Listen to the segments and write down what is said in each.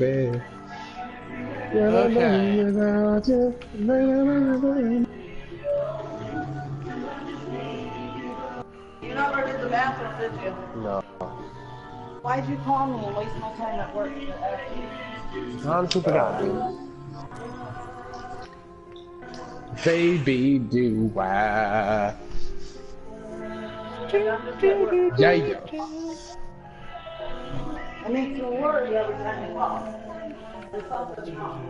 baby. Okay. You. Never did the bathroom, did you? No. Why'd you call me and waste my time at work? Honestly forgot, dude. Baby, do I? Yeah, yeah. It makes me worry every time you call. There's something wrong.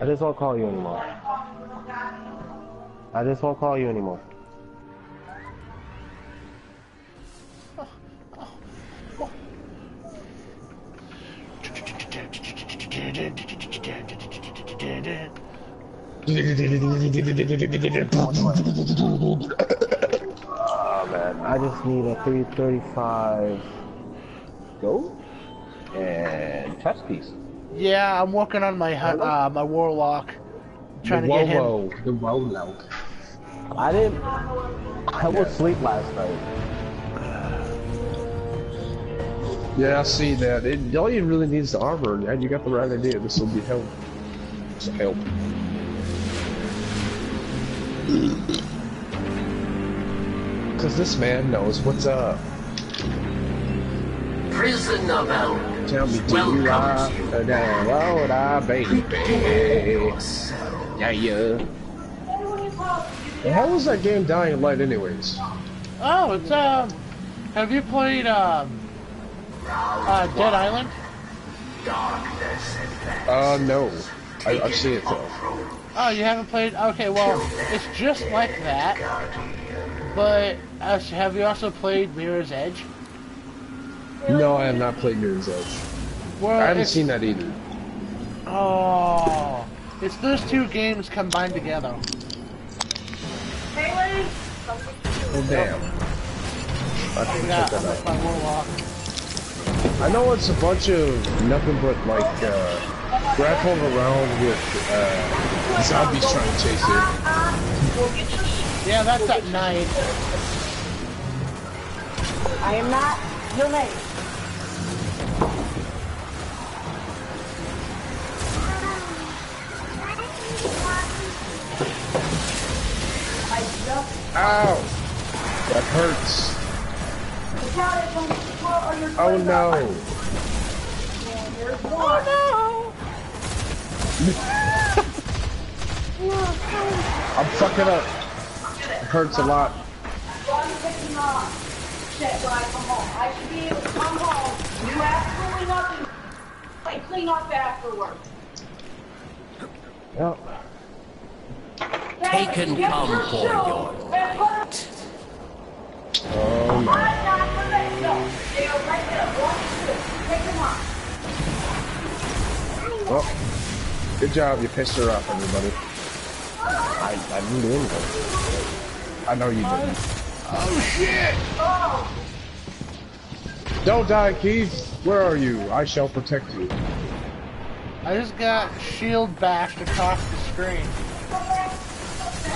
I just won't call you anymore. I just won't call you anymore. Man, I just need a 335 go and chess piece. Yeah, I'm working on my uh, my warlock. Trying to get him. Whoa, the Rolo. I didn't. I was asleep last night. Yeah, I see that. It, all you really need is the armor, and you got the right idea. This will be help. It's a help. Cause this man knows what's up. Prison of Elm Tell me, do you welcomes you. ride down road, ah, baby? Prepare yourself. Yeah, yeah. And how was that game Dying Light, anyways? Oh, it's um. Have you played um? Uh, Dead Island? Darkness Uh, no. I, I've seen it though. Oh, you haven't played? Okay, well, it's just like that. But uh, have you also played Mirror's Edge? No, I have not played Mirror's Edge. Well, I haven't seen that either. Oh, it's those two games combined together. Oh damn. I can Yeah, check that out. I know it's a bunch of nothing but like uh, grappling around with uh, zombies trying to chase you. Yeah, that's at night. I am not your mate. I just Ow! That hurts. Oh, counted on what are your Oh no! I'm fucking up. It hurts a lot. So I'm picking up shit when I come home. I should be able to come home, do absolutely nothing, I clean up afterwards. Yep. They can come for shoes your and Oh no. not for that. No, they are right there. One, two. Pick them up. Well, good job. You pissed her off, everybody. I, I didn't do anything. I know you didn't. Oh shit! Oh, Don't die, Keith. Where are you? I shall protect you. I just got shield bashed across the screen.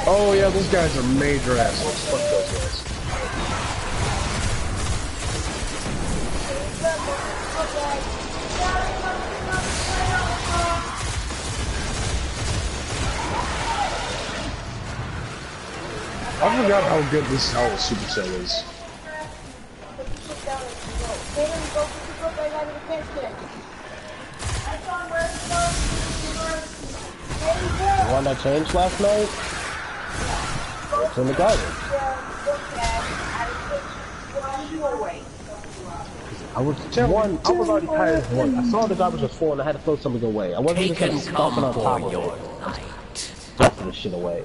Oh yeah, those guys are major assholes. Fuck those guys. I forgot how good this whole Supercell is. The one that changed last night? It's in the garbage. I was one. I was already tired of one. I saw the garbage was full, and I had to throw something away. I wasn't They just can gonna stuff come it on top of it. night. Stuff the shit away.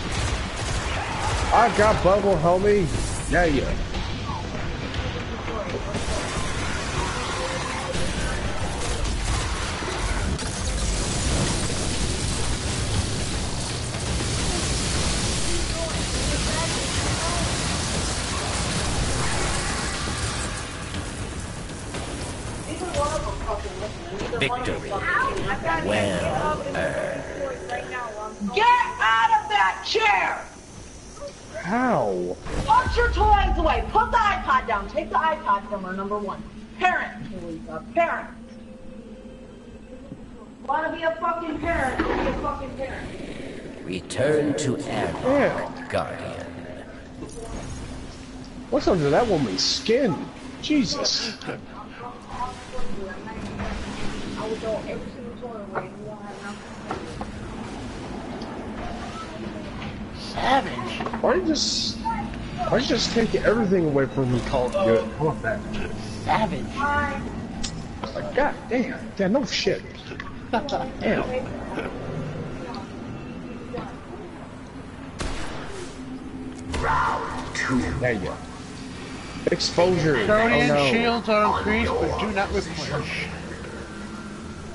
I got Bubble, homie. Yeah, yeah. Be a fucking parent? Be a fucking parent. Return to Airlock, Guardian. What's under that woman's skin? Jesus. I would throw every single toy away. You won't have nothing. Savage. Why don't you just why don't you just take everything away from me call it good? How about that? Savage. Like god damn. Yeah, no shit. Damn. Round two. There you go. Exposure. Guardian oh, no. shields are increased, but do not replenish.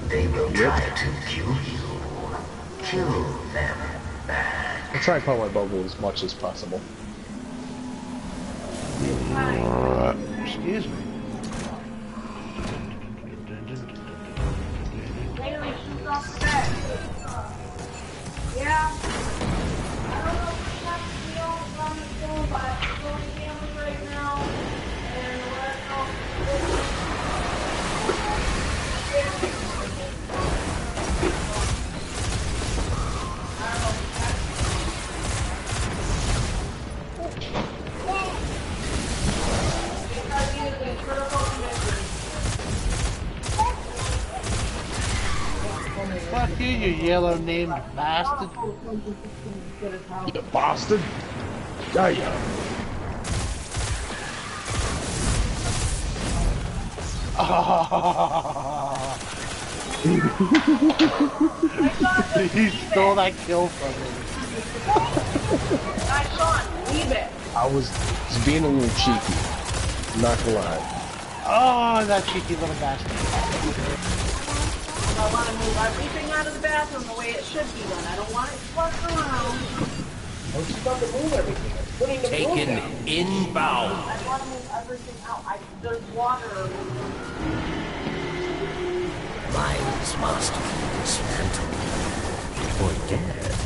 They will try to kill you. Kill them. I'll try and put my bubble as much as possible. Excuse me. Yeah. I don't know if we have to be on the phone, but you, you yellow named bastard. You bastard. There you go. he stole that kill from me. Nice Sean, leave it. I was just being a little cheeky. Not gonna lie. Oh, that cheeky little bastard. I want to move everything out of the bathroom the way it should be done. I don't want it flush around. I'm just about to move everything. I'm putting the Taken inbound. I want to move everything out. I, there's water. Minds must be dismantled. Or dead.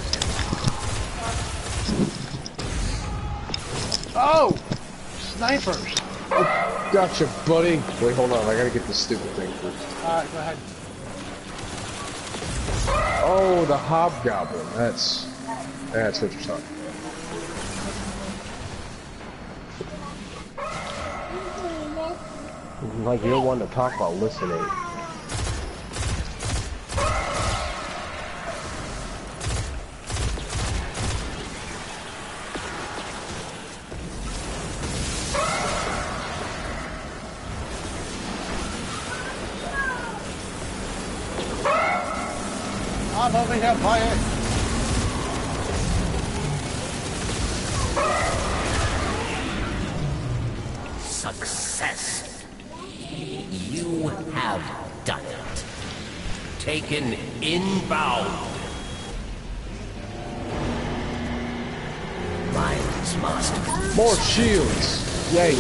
Oh! Snipers! Gotcha, buddy. Wait, hold on. I gotta get this stupid thing first. Alright, go ahead. Oh, the hobgoblin. That's that's what you're talking about. Like you're one to talk about listening. I'm over here by it. Success. You have done it. Taken inbound. Minds must More shields. Yay.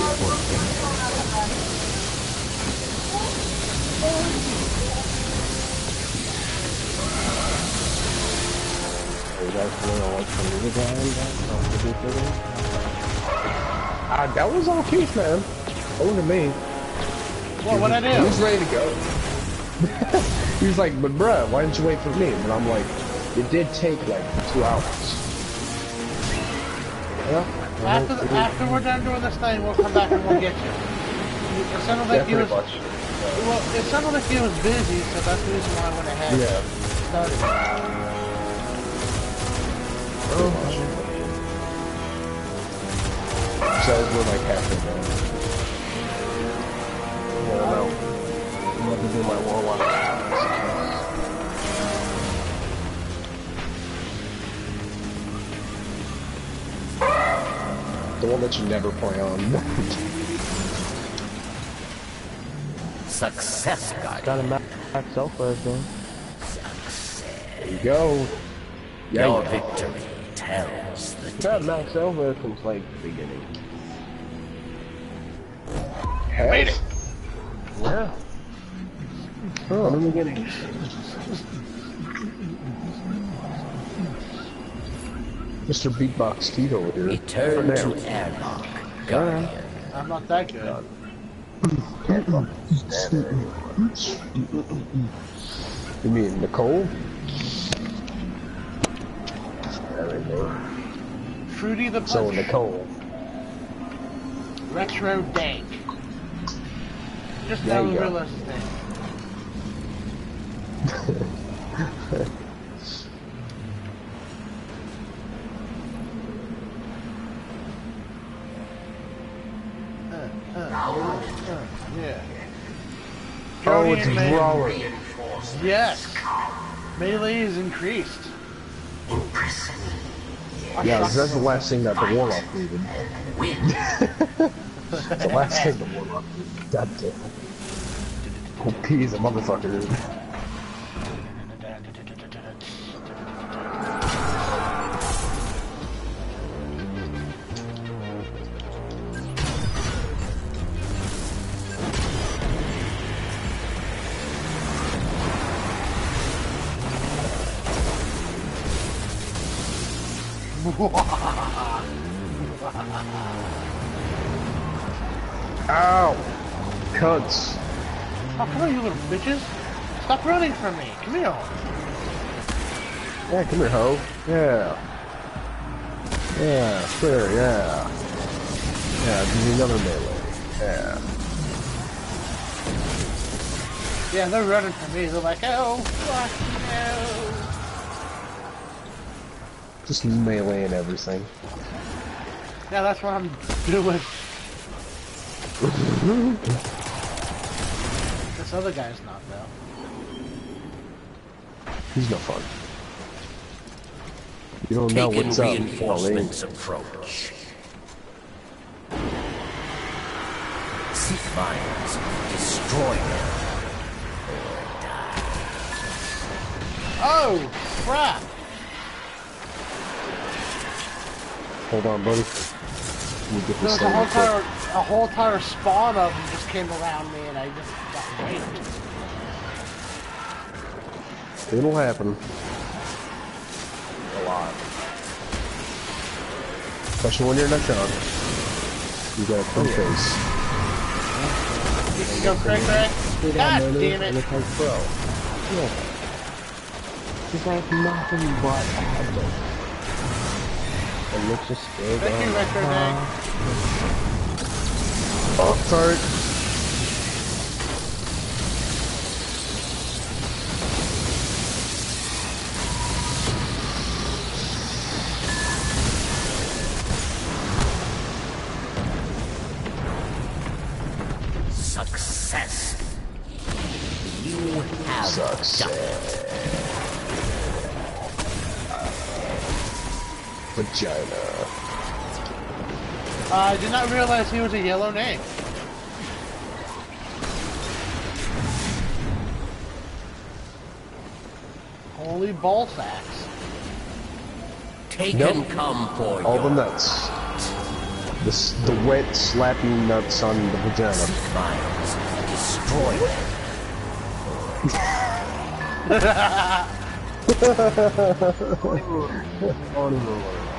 You guys watch the movie guy and Ah, that was all cute, man. Look at me. What, what'd I He do? was ready to go. he was like, but bruh, why didn't you wait for me? And I'm like, it did take like two hours. Yeah. After, the, after we're done doing this thing, we'll come back and we'll get you. It sounded like he was. much. Well, it sounded like he was busy, so that's the reason why I went ahead. Yeah. Started. So we're like halfway done. I don't know. I'm going to do my Warlock. The one that you never play on. Success, Guardian. Got a max out first, though. there you go. Yeah, Your yeah. victory tells the Got max over since like the beginning. Made it. Yeah. Oh. From the beginning. Mr. Beatbox Tito here. Return to airlock, Guardian. I'm not that good. You mean Nicole? There we. Fruity the Punch. So Nicole. Retro Dank. Just There now you we go. realized his name. Uh, uh, uh, yeah. Oh, it's and May- Roller. Yes. Melee is increased. I Yeah, that's the last thing that the Warlock needed. The last thing the Warlock needed. God damn. OP is a motherfucker, Oh, come on, you little bitches. Stop running from me. Come here. Yeah, come here, ho. Yeah. Yeah, sure, yeah. Yeah, give me another melee. Yeah. Yeah, they're running from me. They're like, oh, fuck no. Just melee and everything. Yeah, that's what I'm doing. this other guy's not, though. He's no fun. You don't know Taken what's up. reinforcements approach. Seek mines, destroy them. Oh, crap. Hold on, buddy. Let me get There was a whole real entire, a whole entire spawn of them just came around me and I just got raped. It'll happen. A lot. Especially when you're not young. You got a pro oh, face. You can go cray cray. Straight God damn it. it's like, bro. Yeah. It's like nothing but adult. And let's just stay Thank you. Retro Dank. Oh, sorry. Success. Vagina. Uh, I did not realize he was a yellow name. Holy ball sacks. Take Nope. and come for you. All your the nuts. The, the wet, slappy nuts on the vagina. Seek mines, destroy them. Oh, Alright,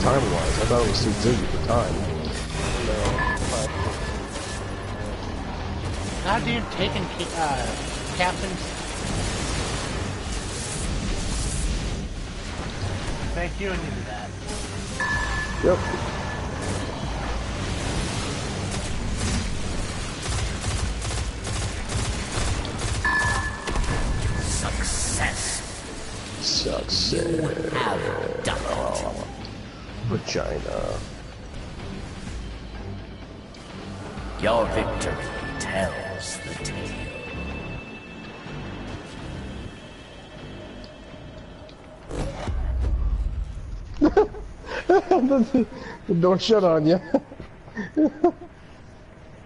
I thought you meant time-wise. I thought it was 3.30 for time. God, dude, taking uh, captains. Thank you, I needed that. Yep. Door shut on you.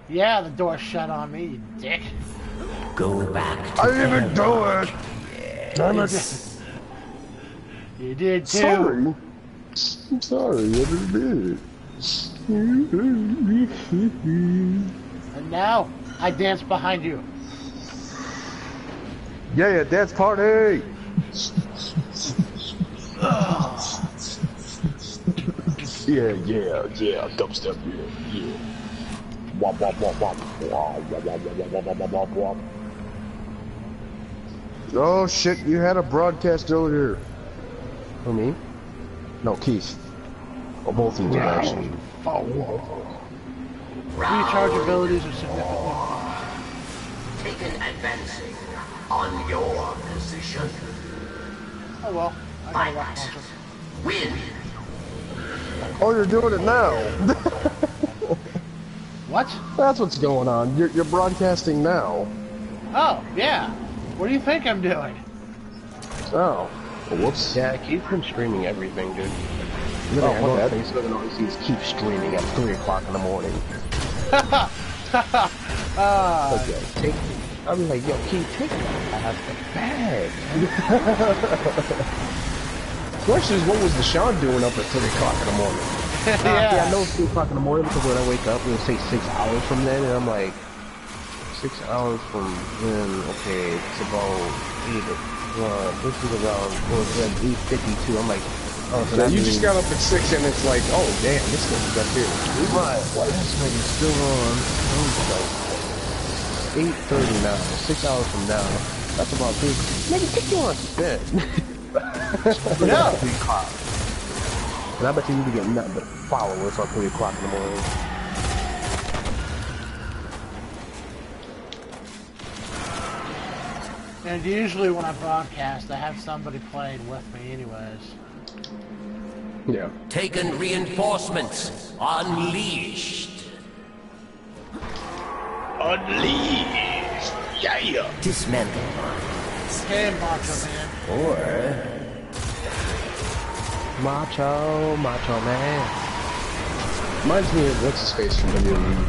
Yeah, the door shut on me, you dick. Go back to I didn't even do it. Damn it. You did too. Sorry. I'm sorry. I didn't do And now I dance behind you. it. Yeah, yeah, dance party. Yeah, yeah, yeah, dubstep, yeah, yeah. Wop, wop, wop, wop. Oh shit, you had a broadcast earlier. Who, me? No, Keith. Or both of you, actually. Oh, whoa. Recharge abilities are significant. Taken advancing on your position. Oh well. I Fight. Win. Oh, you're doing it now. What? That's what's going on. You're, you're broadcasting now. Oh, yeah. What do you think I'm doing? Oh. Well, whoops. Yeah, Keith's been streaming everything, dude. Oh, Literally, I my go on bad. Facebook and all you see is streaming at 3 o'clock in the morning. Uh, Like, yo, take I was like, yo, Keith, take that ass bag. The question is, what was Deshaun doing up at 3 o'clock in the morning? Yeah, yeah. I know it's 3 o'clock in the morning because when I wake up, it'll say 6 hours from then, and I'm like, 6 hours from then, okay, it's about 8, uh, this is around, well, it's like 8.52, I'm like, oh, so Yeah, that you means, just got up at 6 and it's like, oh, damn, this thing's up here. Right, this nigga's still on, I was like, 8.30 now, 6 hours from now, that's about 3, nigga, take you on spin. No. 3 o'clock. And I bet you need to get nothing but followers on 3 o'clock in the morning. And usually when I broadcast, I have somebody playing with me anyways. Yeah. Taken reinforcements. Unleashed. Unleashed. Yeah. Dismantle. Hey, Macho Man. Or Macho, macho man. Reminds me of what's his face from WWE.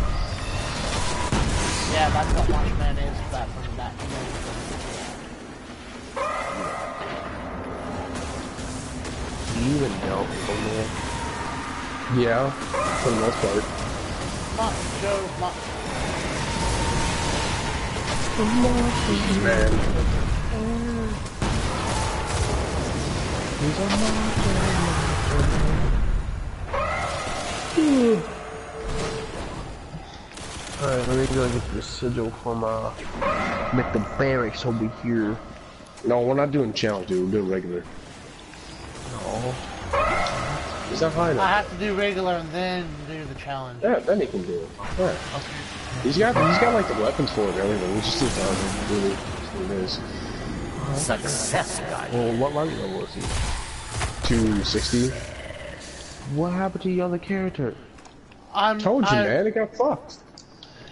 Yeah, that's what Macho Man is, that from that. Do you even know people, man? Yeah, for the most part. Macho, Macho. Man. He's a macho, Alright, let me go get the sigil from, uh, make the barracks over here. No, we're not doing challenge, dude. We're doing regular. No. Is that high enough? I have to do regular and then do the challenge. Yeah, then he can do it. Yeah. He's got he's got like the weapons for it and everything. We just do down really it is. Success guide. Well, what level was he? Two sixty. What happened to your other character? I'm, Told you, I, man. It got fucked.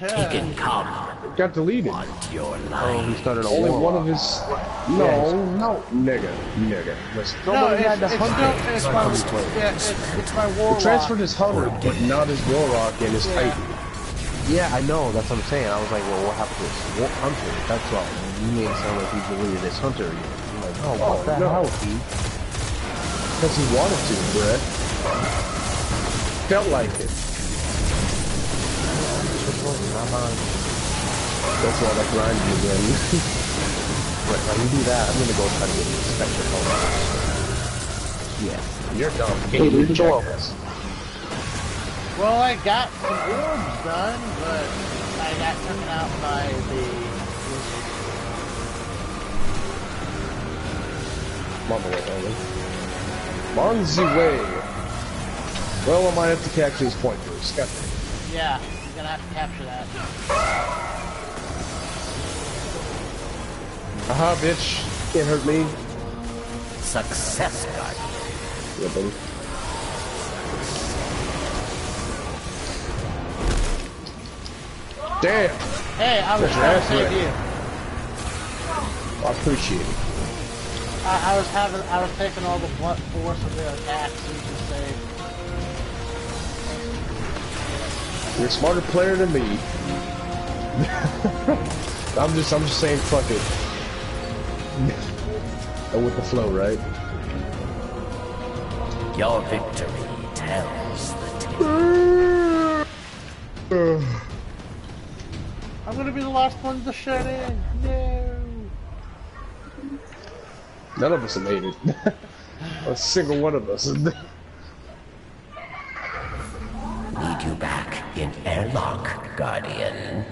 Yeah. Taken come. It got deleted. Want your Oh, he started a Only war. one of his. No, no, nigga, nigga. Listen. No, Nobody it's, had the it's, hunter. still, it's, my, how we yeah, it's, it's my war He transferred his hover, but not his warlock and his Yeah. titan. Yeah, I know. That's what I'm saying. I was like, well, what happened to his wa- hunter? That's all. You made it sound like he deleted his hunter again. I'm like, oh, Oh, what the no. hell, Pete? Because he wanted to, Brett. Felt like it. That's why I grind you again. But when you do that, I'm gonna go try to get the spectre bonus. Yeah. You're dumb. Hey, You're leave the. Well, I got some orbs done, but I got taken out by the The way, Owen. I'm on the way. Well, I might have to capture this point first. Got. Yeah, you're gonna have to capture that. Aha, bitch. Can't hurt me. Success guy. Yeah, buddy. Damn. Hey, I was That's trying to save right. you. I appreciate it. I, I, was having, I was taking all the blunt force of their attacks, you can say. You're a smarter player than me. I'm just, I'm just saying, fuck it. with the flow, right? Your victory tells the tale. I'm gonna be the last one to shut in. No. None of us have made it. a single one of us. Need you back in airlock, Guardian.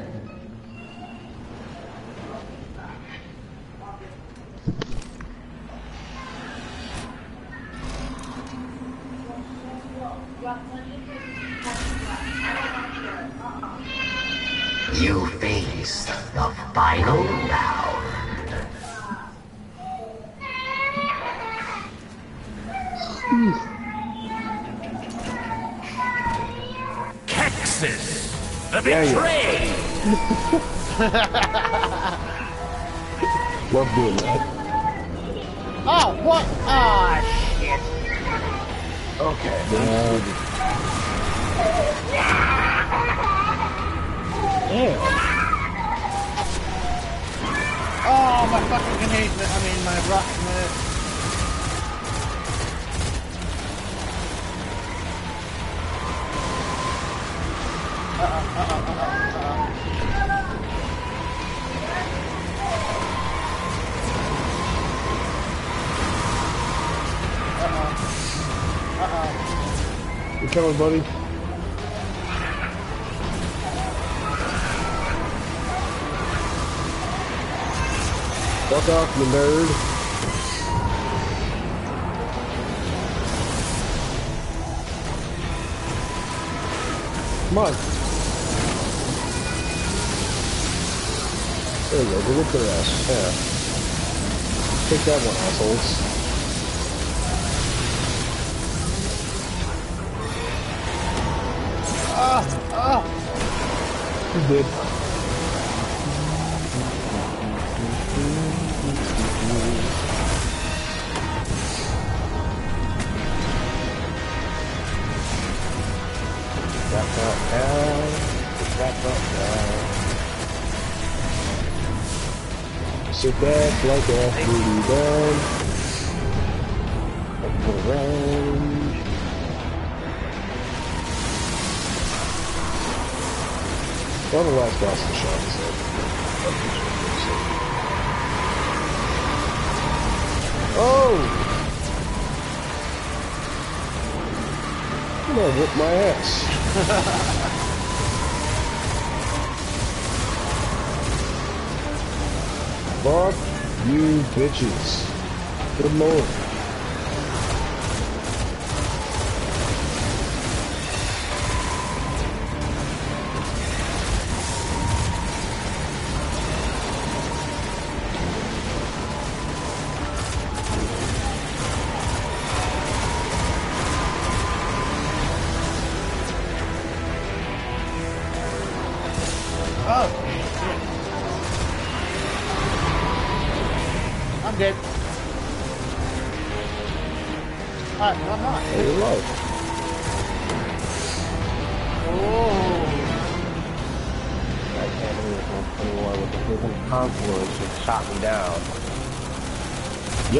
You face the final round. Kexis, the Yeah, yeah. betrayed. Love doing that. Oh, what? Ah, shit. Okay. yeah. Oh, my fucking grenade. I mean, my rock. My... You coming, buddy? Fuck off, you nerd. Come on. There you go, go whip their ass. Yeah. Take that one, assholes. Ah! You did. Sit back like a for the range. Well, the last boss the shot is Oh! I'm gonna whip my ass. Fuck you bitches. Good lord.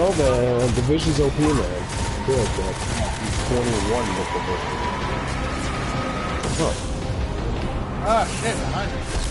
Yo, man, Division's OP, man. Good, good. 21 with the vision. What's up? Ah, shit, behind me.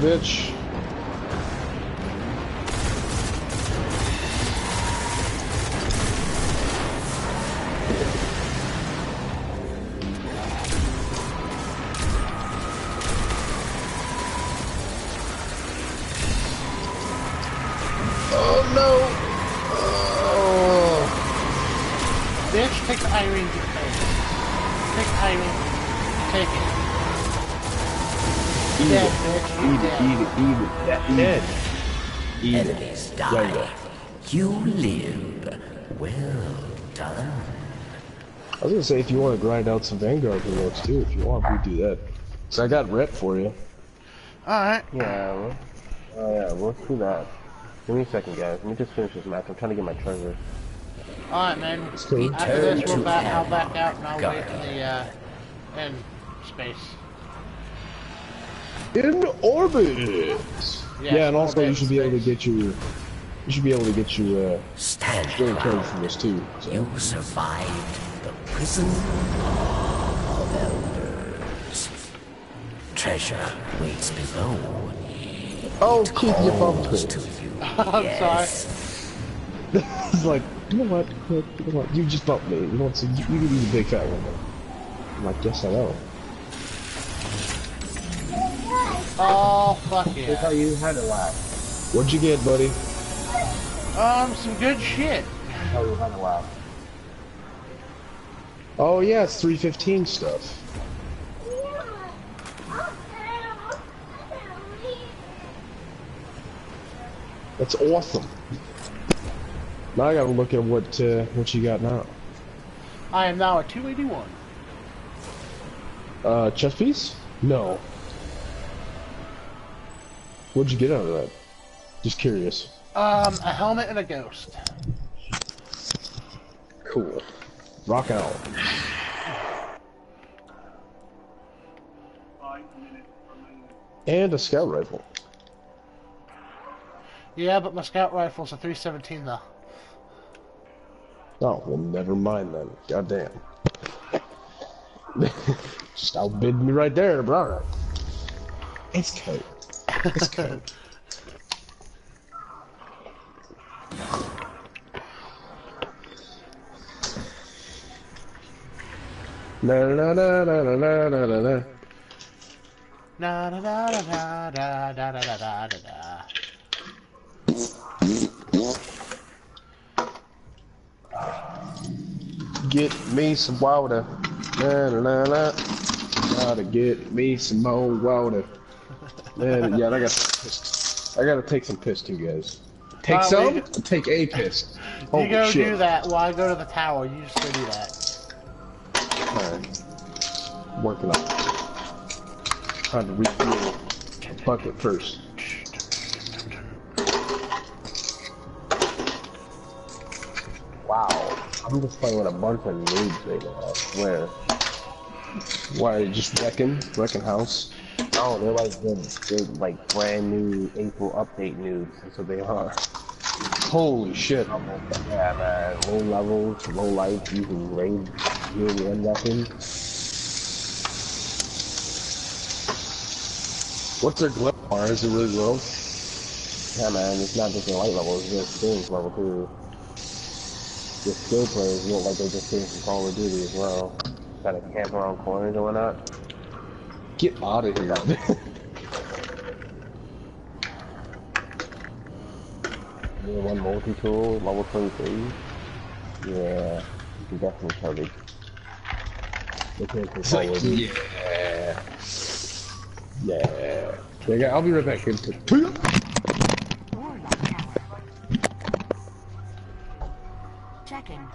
Bitch. Say if you want to grind out some Vanguard heroes too, if you want, we do that. So I got rep for you. Alright. Yeah, well, oh yeah, we'll do that. Give me a second, guys. Let me just finish this match. I'm trying to get my treasure. Alright, man. cool. After this, we'll to back, I'll back out and I'll wait Guardian. in the, uh, in space. In orbit. Yes, yeah, and also you orbit, should be able to get your, you should be able to get your uh, Stand straight credit proud. from this too. So. You survived the prison of elders. Treasure waits below. Oh, Keith, you bumped Calls it. to you. I'm yes. He's like, you know what? You know what? You just bumped me. You know what? You, you can be the big fat one. I'm like, yes, I know. Oh, fuck That's yeah. how you had to laugh. What'd you get, buddy? Um, some good shit. That's how you had to laugh. Oh yeah, it's 315 stuff. That's awesome. Now I gotta look at what uh, what you got now. I am now at 281. Uh, chest piece? No. What'd you get out of that? Just curious. Um, a helmet and a ghost. Cool. Rock out. And a scout rifle. Yeah, but my scout rifle's a 317 though. Oh, well, never mind then. Goddamn. Just outbid me right there, brother. It's code. It's code. Na na na na na na na na na. Na da da da da da da da da da. Get me some water. Na na na na. Gotta get me some more water. Man, yeah, I got pissed. I gotta take some piss too, guys. Take Uh, some? Take a piss. You go shit. do that while I go to the tower. You just go do that. Working on. Trying to refuel the bucket first. Wow. I'm just playing with a bunch of noobs right now, I swear. Why, just wrecking? Wrecking house? Oh, they're like they're, they're like brand new April update noobs. That's what they are. Holy shit. Yeah, man. Low levels, low life, using raid zero one weapon. What's their glove bar? Is it really low? Yeah, man. It's not just a light level; it's just experience level too. The skill players look like they just came from Call of Duty as well. Kind of camp around corners and whatnot. Get out of here. Yeah, one multi-tool, level 23. Yeah, you can definitely tell they, they came from It's Call like, of Duty. yeah. Yeah. Okay, I'll be right back. Into Checking.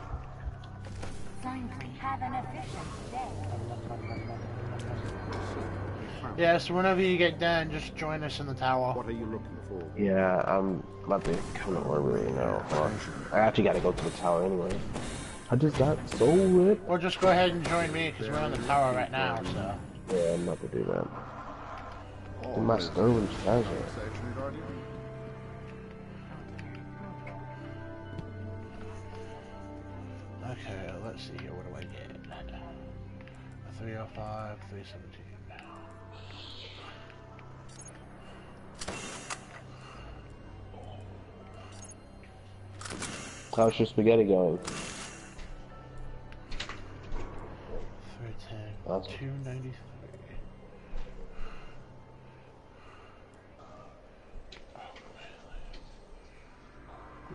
Finally, have an efficient day. Yeah, so whenever you get done, just join us in the tower. What are you looking for? Yeah, I'm about to come to orbit right now. Huh? I actually gotta go to the tower anyway. I just got so ripped. Or just go ahead and join me, because we're on the tower right now, so. Yeah, I'm about to do that. In my stolen treasure. Okay, let's see here. What do I get? A 305, 317. How's your spaghetti going? 310, Awesome. 293.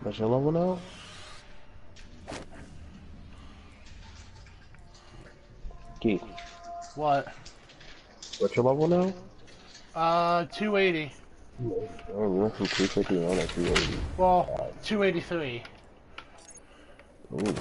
What's your level now? Keith, What? what's your level now? Uh, 280. Oh, we went from 251 to 380. Well, 283. Ooh.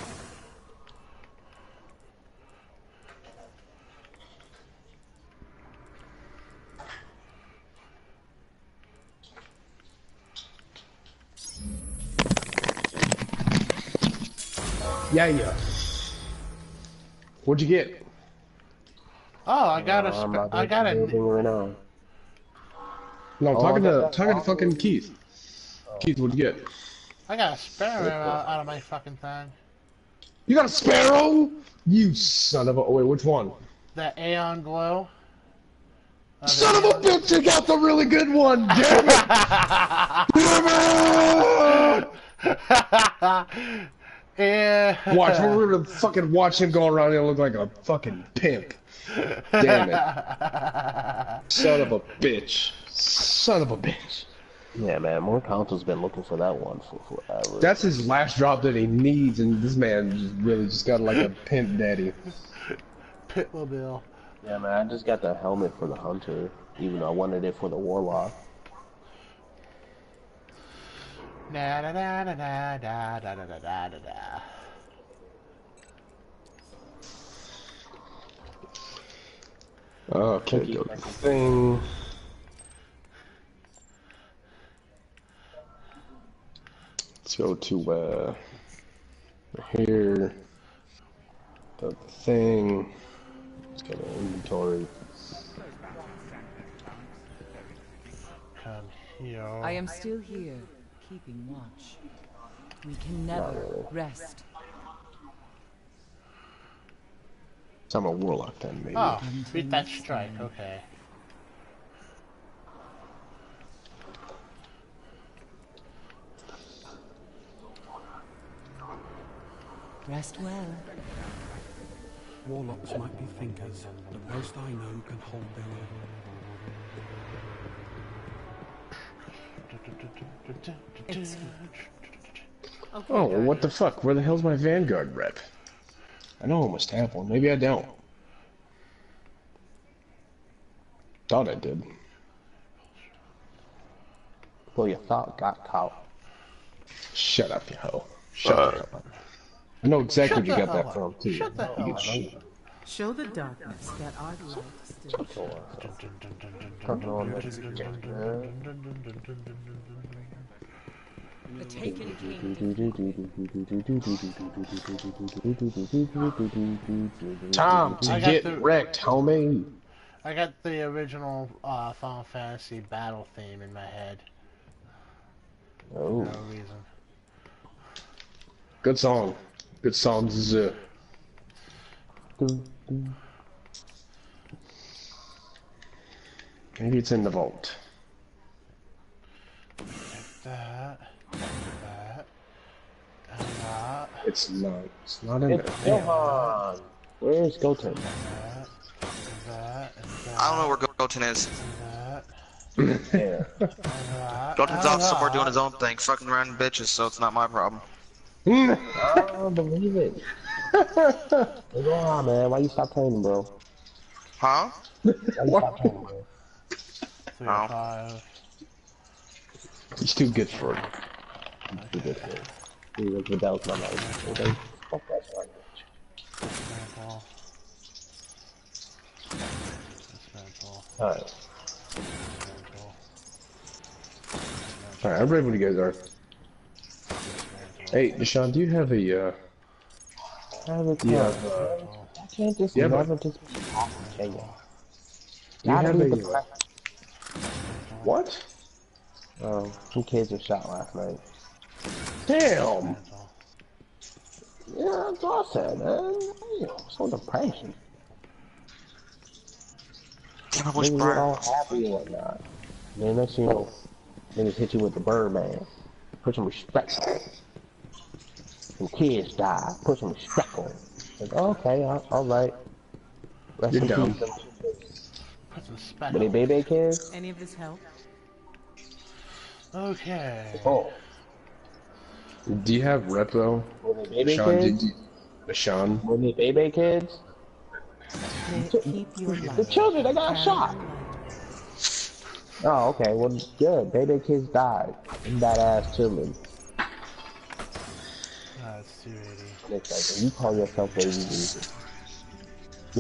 Yeah, yeah. What'd you get? Oh, I got a. Sp- I got a. building right now. No, I'm Oh, talking to talking to fucking Keith. Keith, what'd you get? I got a sparrow out, out of my fucking thing. You got a sparrow? You son of a. Oh, wait, which one? That Aeon glow. Son of a bitch! You got the really good one. Damn it! Damn it! yeah. Watch, we're gonna fucking watch him go around and look like a fucking pimp. Damn it! Son of a bitch! Son of a bitch! Yeah, man, more console's been looking for that one for forever. That's his last drop that he needs, and this man just really just got like a pimp daddy. Pitmobile. yeah, man, I just got the helmet for the hunter, even though I wanted it for the warlock. Da da da da da da da da da da da. Okay, go to the thing. Let's go to uh here. The thing. Let's go to inventory. Come here. I am still here, keeping watch. We can never rest. So I'm a warlock then, maybe. Ah, oh, beat that strike. Okay. Rest well. Warlocks might be thinkers, but most I know can hold their own. Oh, well, what the fuck? Where the hell's my Vanguard rep? I know I must have one. Maybe I don't. Thought I did. Well, your thought got caught. Shut up, you hoe. Shut uh. the hell up. I know exactly Shut where you got that up. from, too. Shut the You hell up. Shit. Show the darkness that our light still Come on, The Taken King. Time to I got get the- wrecked, homie. I got the original uh, Final Fantasy battle theme in my head. Oh, No reason. Good song. Good song. This is uh, Maybe it's in the vault. That. That. That. It's not. It's not in it's there. Gohan. Where's Goten? That. That. And that. I don't know where Goten is. That. Yeah. Goten's off somewhere doing his own thing, fucking around bitches, so it's not my problem. I don't believe it. Hey, Gohan, man, why you stop training, bro? Huh? Why you stop training, bro? Three Oh. five. He's too good for it. Too good for it. He was without my life. Okay. Fuck that shit. Dismantle. Dismantle. Alright. Dismantle. Alright, I'm ready when you guys are. Hey, Deshaun, do you have a, uh, Have a Yeah. time. I can't just Yeah, but- never just be talking to you. do Gotta have a, the uh, what? Oh, two kids were shot last night. Damn! Yeah, that's all I said, man. You know, so depressing. Damn, I wish Brian all happy and whatnot. Then next thing you know, niggas hit you with the bird man. Put some respect on it. Some kids die. Put some respect on it. Like, okay, all, all right. Rest You're in dumb. Put some But they spec. baby kids? Any of this help? Okay. Oh. Do you have rep though? Baby Sean, do, kids? do, Sean? When they baby kids? The children, they got shot. Oh, okay. Well, good. Baby kids died. Them Badass children. That's 280. It's like, you call yourself baby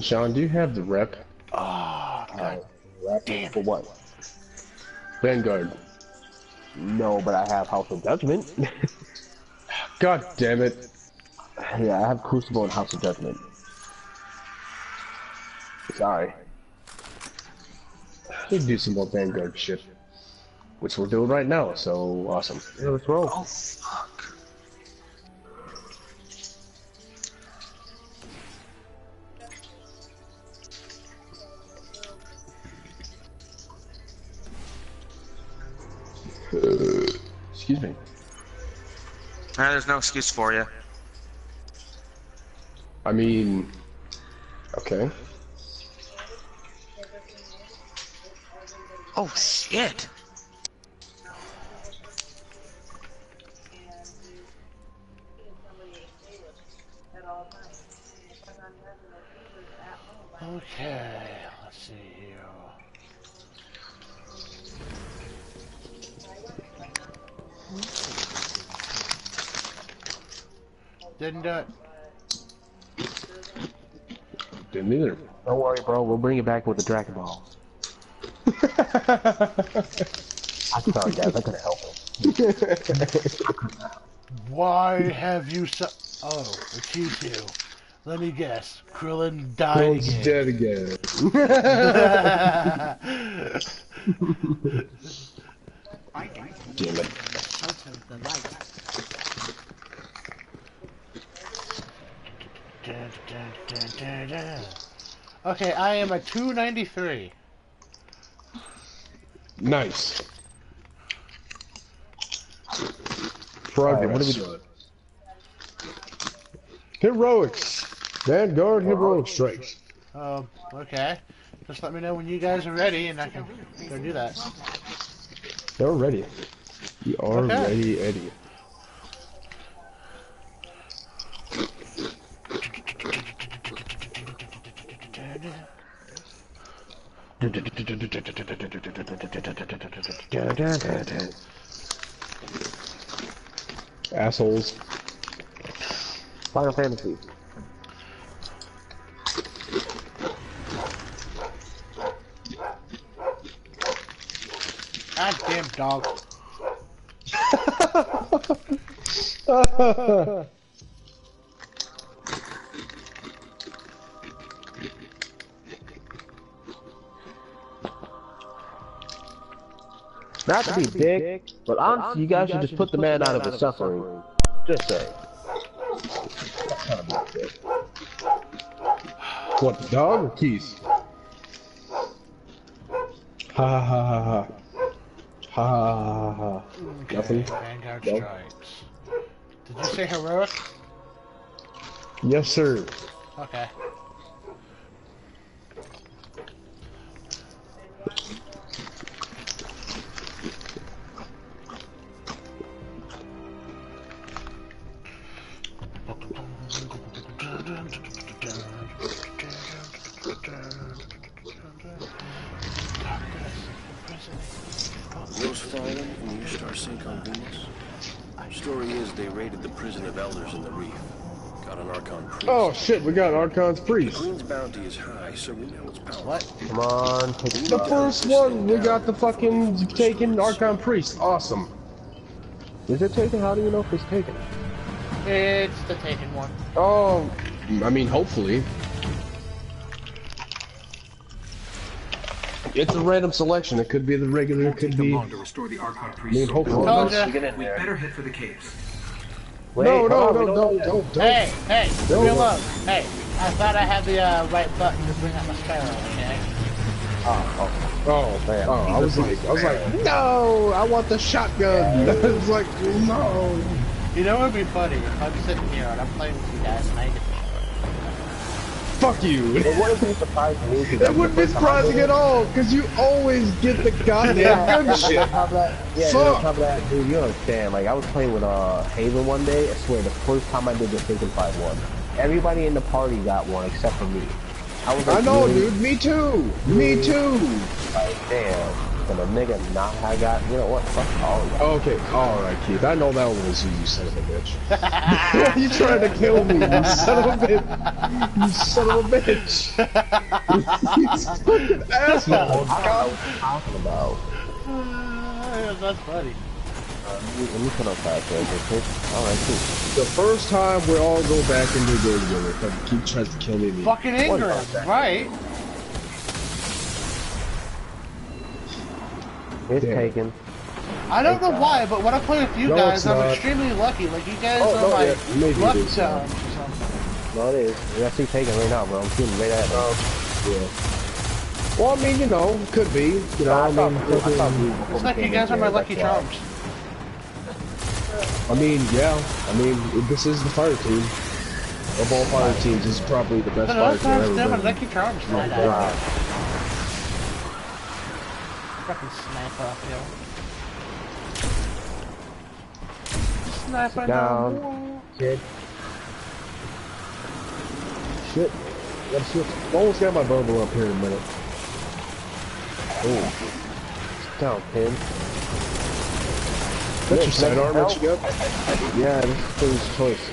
Sean, do you have the rep? Oh, God. Damn. For what? Vanguard. No, but I have House of Judgment. God damn it. yeah, I have Crucible and House of Judgment. Sorry. We can do some more Vanguard shit. Which we're doing right now, so awesome. Yeah, let's roll. Oh Uh, excuse me. Nah, there's no excuse for you. I mean, okay. Oh shit. Okay, Didn't do it. Didn't either. Don't worry, bro. We'll bring it back with the Dragon Ball. I'm sorry, guys. I couldn't help it. Why have you so? Oh, it's you two. Let me guess. Krillin died He's again. dead again. Damn it. Out of the light. Dun, dun, dun, dun, dun. Okay, I am a 293. Nice. Alright, Progress. what are we doing? Heroics. Vanguard heroic strikes. Um, okay. Just let me know when you guys are ready and I can go do that. They're ready. We are Okay. ready, Eddie. Assholes. Final Fantasy. God damn dog. Not to be a dick, but honestly, you guys should just put the man out of his suffering. Just say. What, the dog or Keys? Ha ha ha ha ha. Ha ha ha ha. Okay, Nothing. Vanguard No. strikes. Did you say heroic? Yes, sir. Okay. Oh shit, we got Archon's priest. Queen's bounty is high, so we know it's powerful. What? Come on, take The first one, we got the fucking taken Archon priest. Awesome. Is it taken? How do you know if it's taken? It's the taken one. Oh, I mean, hopefully. It's a random selection. It could be the regular. It could be. long to restore the Archon I mean, hopefully. Told ya. Get in We better hit for the caves. Wait, No, no, no, don't- don't. Hey, hey, me alone. Hey, I thought I had the uh, right button to bring up my sparrow, okay? Oh, Oh, Man. oh, I was like, I was like, no, I want the shotgun. I was like, no. You know what would be funny if I'm sitting here and I'm playing with you guys and I get fuck you. It wouldn't be surprising me. That wouldn't be first time I surprising at all, because you always get the goddamn good shit. On top that, yeah, on Fuck. top of that, dude, you understand. Like, I was playing with uh, Haven one day. I swear, the first time I did the Thinking Five one, everybody in the party got one except for me. I was like, I know, dude. Me too. Me too. Like, damn. But a nigga not have got, you know what? Fuck all of y'all. Okay, alright, Keith. I know that one was you, you son of a bitch. you trying to kill me, you son of a bitch. You son of a bitch. you fucking asshole. I don't know you're talking about. Uh, that's funny. Let me put up fast real quick. Alright, cool. The first time we all go back into the game together, but Keith tries to kill me. Fucking Ingram, right? It's Damn. taken. I don't know why, but when I play with you No, guys, I'm extremely lucky. Like you guys Oh, are no, my yeah, luck is. charms or something. No, it is. We got see taken right now, bro. I'm shooting right at him. Oh, yeah. Well, I mean, you know, could be. You know, I, I thought, mean, I thought we It's like you guys are my lucky that's uh, charms. I mean, yeah. I mean, this is the fire team. Of all fire teams, this is probably the best The fire team times ever they're my been. lucky charms. Oh, man. God. Fucking sniper up here. Sniper Down. no. Kid. Shit. Let's switch. Almost got my bubble up here in a minute. Oh. Down, kid. That's your Yeah, sidearm can I that you got? Yeah, this is Phil's choice.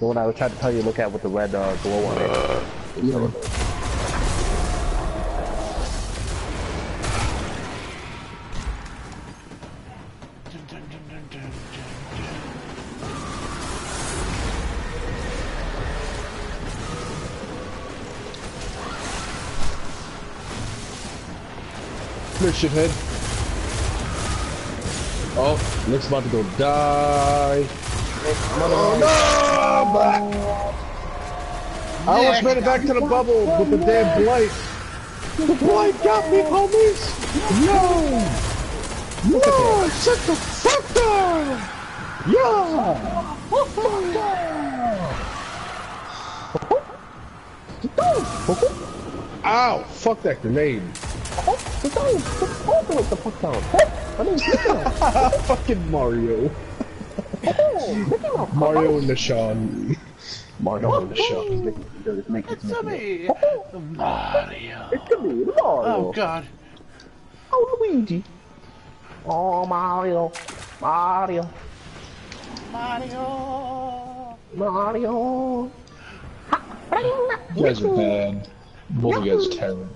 The one I was trying to tell you to look at with the red uh, glow on it. Yeah. Dun, shithead. Oh, Nick's about to go die. Oh no! I almost made it back to the bubble with the damn blight. The blight got me, homies! No! No! Shut the fuck up! Yeah! Ow! Fuck that grenade. Sit down. Sit the fuck down. I mean, sit down. Fucking Mario. Mario and the Sean. Mario and the Sean. Make It's me, Mario. It's me, Mario. Oh God. Oh, Luigi. Oh, Mario. Mario. Mario. Mario. You guys are bad. Both of you guys are terrible.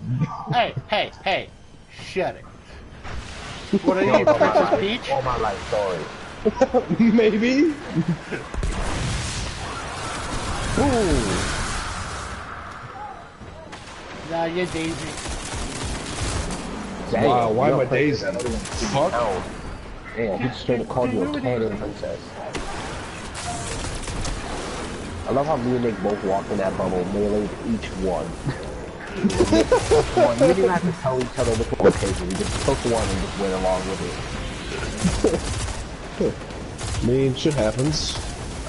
Hey, hey, hey. Shut it. What are you, all my Princess Peach? All my life story. Maybe. Ooh. Nah, you're Daisy. Damn, Wow, why you're am I a princess. Daisy? Fuck. Damn, he just straight up called you a cannon princess. I love how me and Nick both walked in that bubble, meleeed each one. One. We didn't have to tell each other which location. We just took one and just went along with it. I mean, shit happens.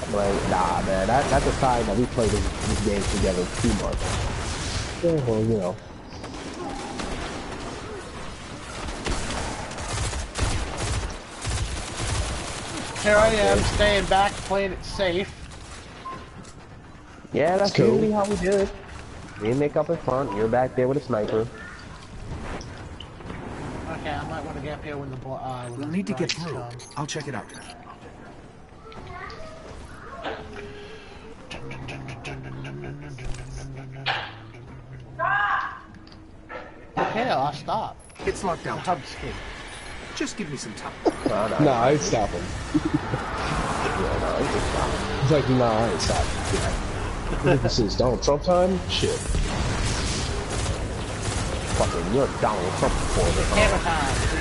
I'm like, nah, man, that, that's a sign that we played this, this game together too much. Yeah, well, you know. Here I am, staying back, playing it safe. Yeah, that's cool. usually how we do it. Me and Nick up in front, you're back there with a sniper. Okay, I might want to get up here when the blo- uh, when We'll the need to get through. come. I'll check it out. Okay, I'll stop. It's locked The out. hub skate. Just give me some time. Nah, nah, Nah, I ain't stopping. yeah, nah, you can stop. It's like, nah, I ain't stopping. What if this is Donald Trump time? Shit. Fucking, you're Donald Trump huh? Hammer time.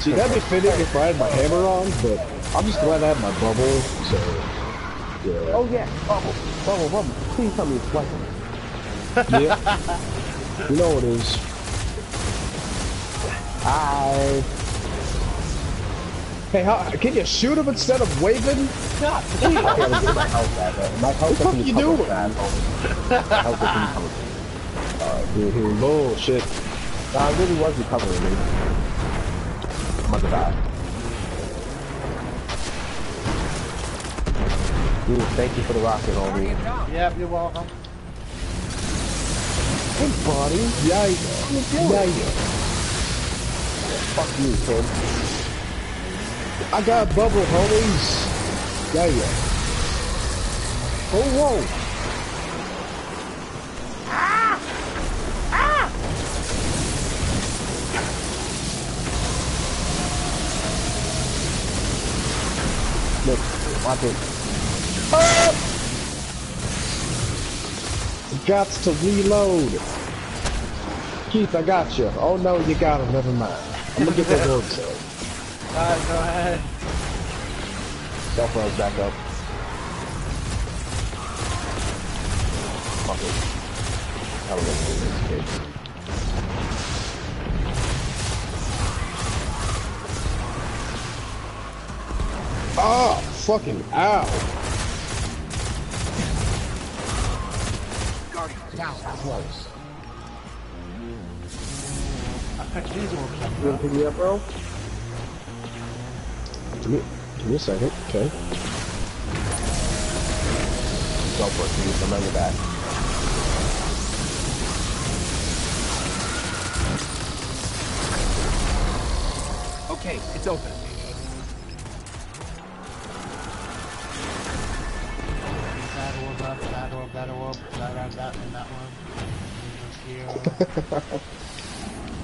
See, that'd be fitting if I had my hammer on, but I'm just glad I have my bubble, so. Yeah. Oh yeah, bubble, bubble, bubble. Please tell me it's weapons. Yeah. you know it is. I. Hey, how, can you shoot him instead of waving? God damn. I gotta get my health back up. My health What the fuck doesn't you doing? fast, homie. My health doesn't dude, uh, here, bullshit. Nah, I really was recovering, dude. I'm about to die. Dude, thank you for the rocket, homie. Yep, you're welcome. Hey, buddy. Yeah, Yeah, yeah. Fuck you, kid. I got bubble, homies. Yeah, yeah. Oh, whoa. Look, watch it. Ah! Got to reload. Keith, I got you. Oh no, you got him. Never mind. I'm gonna get that orb Alright, go ahead. Self runs back up. Fuck it. I'm gonna do this kid. Ah, fucking ow. Close. I picked these orbs up. You wanna pick me up, bro? Give me, give me a second. Okay. Go for it, dude. I'm on your back. Okay, it's open. That orb up, that orb, that orb, that orb, that and that one.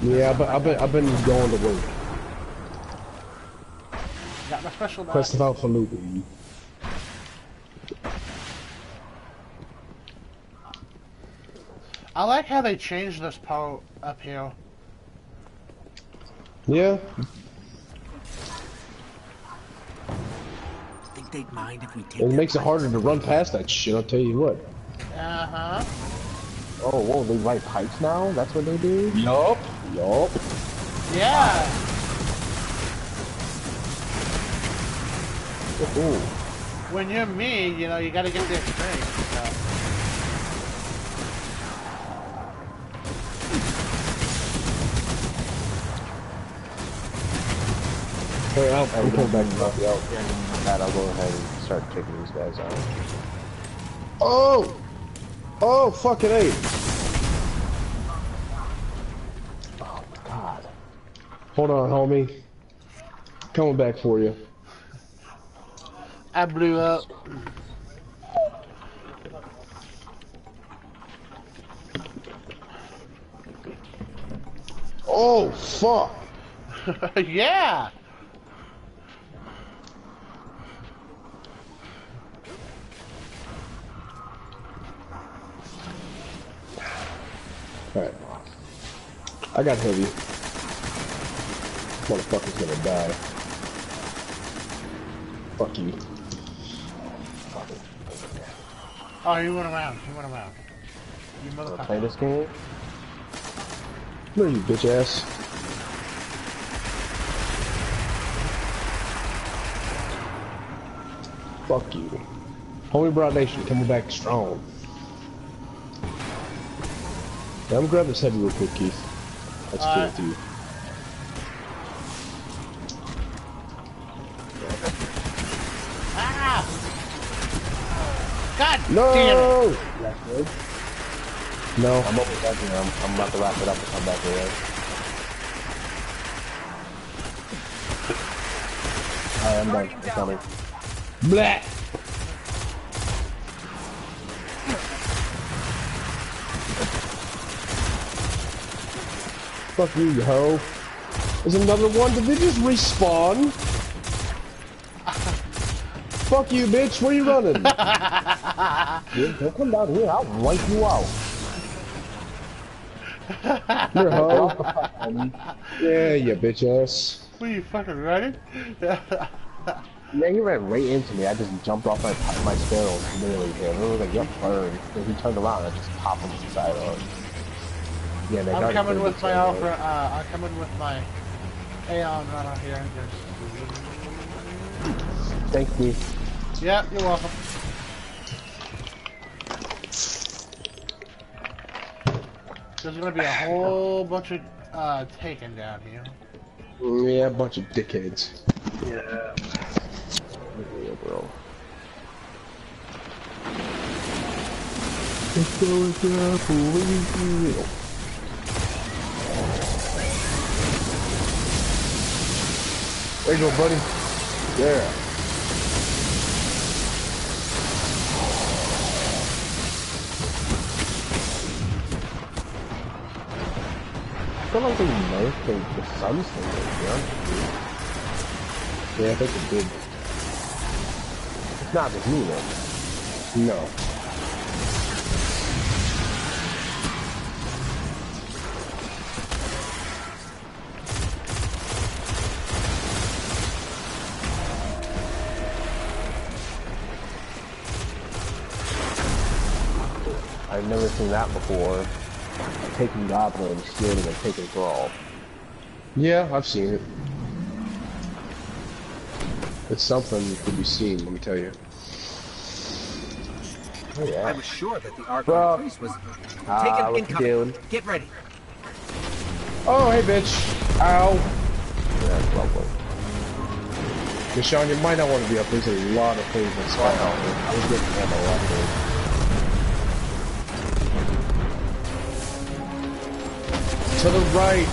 Yeah, but I've been I've been going to work. Got my special dot. Quest of Alpha Luton. I like how they changed this part up here. Yeah. Think they'd mind if we take It makes it harder to run past that shit. I'll tell you what. Uh-huh. Oh, whoa, they write pipes now? That's what they do? Yup. Yup. Yeah. Ooh. When you're me, you know, you gotta get the experience. So. Hey, I'll, I'm coming back to help you out. That, I'll go ahead and start taking these guys out. Oh! Oh, fucking A. Oh, God. Hold on, homie. Coming back for you. I blew up. Oh, fuck. yeah. Alright. I got heavy. Motherfucker's gonna die. Fuck you. Oh, he went around. He went around. You Wanna motherfucker. play this game? Where you, bitch ass? Fuck you. Homie Broad Nation coming back strong. Yeah, I'm gonna grab this heavy real quick, Keith. That's cool Alright. with you. God damn it! No! That's good. No. I'm almost done here. I'm, I'm about to wrap it up and come back here. Alright, I'm done. I'm coming. Blah! Fuck you, you hoe. There's another one. Did they just respawn? Fuck you, bitch. Where you running? Don't come down here. I'll wipe you out. You're a hoe. Yeah, you bitch ass. What are you fucking running? Yeah, he ran right into me. I just jumped off my my sparrow literally here. It was like, yep, burn. Then he turned around and I just popped him inside of Yeah, they I'm coming with my Alpha. Uh, I'm coming with my Aeon runner here. Thank you. Yeah, you're welcome. There's gonna be a whole bunch of uh, taken down here. Yeah, a bunch of dickheads. Yeah. Yeah, bro. Let's go with the police. There you go, buddy. Yeah. Feel like they nerfed the sun symbol, yeah? Yeah, I think it did. It's not just me, though. No. I've never seen that before. Taking goblins, stealing and taking thrall. Yeah, I've seen it. It's something to be seen, let me tell you. Oh, yeah. I was sure that the Archon Bro. priest was Ah, taken what you incoming. Get ready. Oh, hey, bitch. Ow. Yeah, lovely. Deshaun, you might not want to be up. There's a lot of things in Sky I was getting ammo left To the right.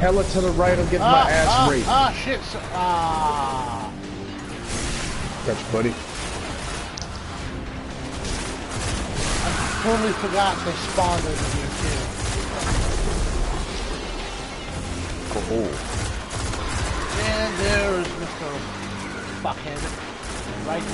Hella to the right. I'm getting ah, my ass ah, raped. ah, shit. So, ah. Gotcha, buddy. I totally forgot they spawned over here too. Cool. And there is Mr. Fuckhead. Right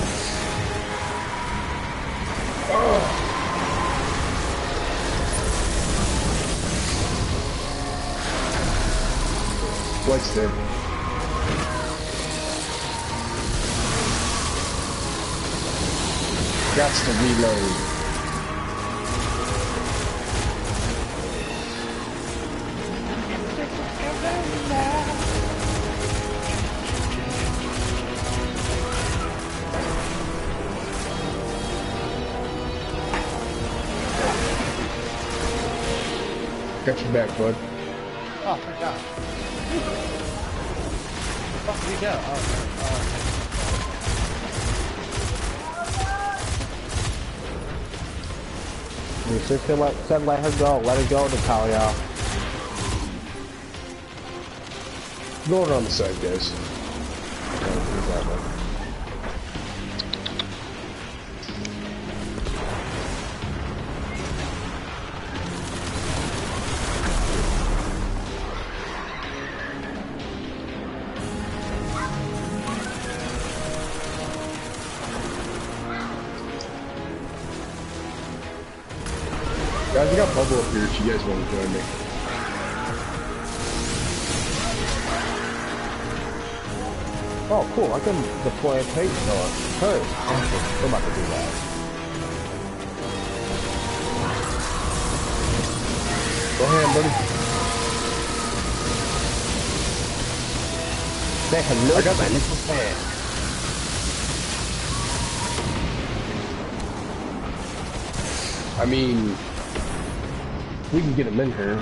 Dead? Got to reload. Got your back, bud. Oh, God. Where the fuck did he go? Oh, okay. Your sister let, said let her go. Let her go, Natalia. Go around the side, guys. Guys, if you guys want to join me. Oh, cool. I can deploy a plate door. Hey, I'm, I'm about to do that. Go ahead, buddy. Say hello I got to my little fan. I mean, we can get him in here.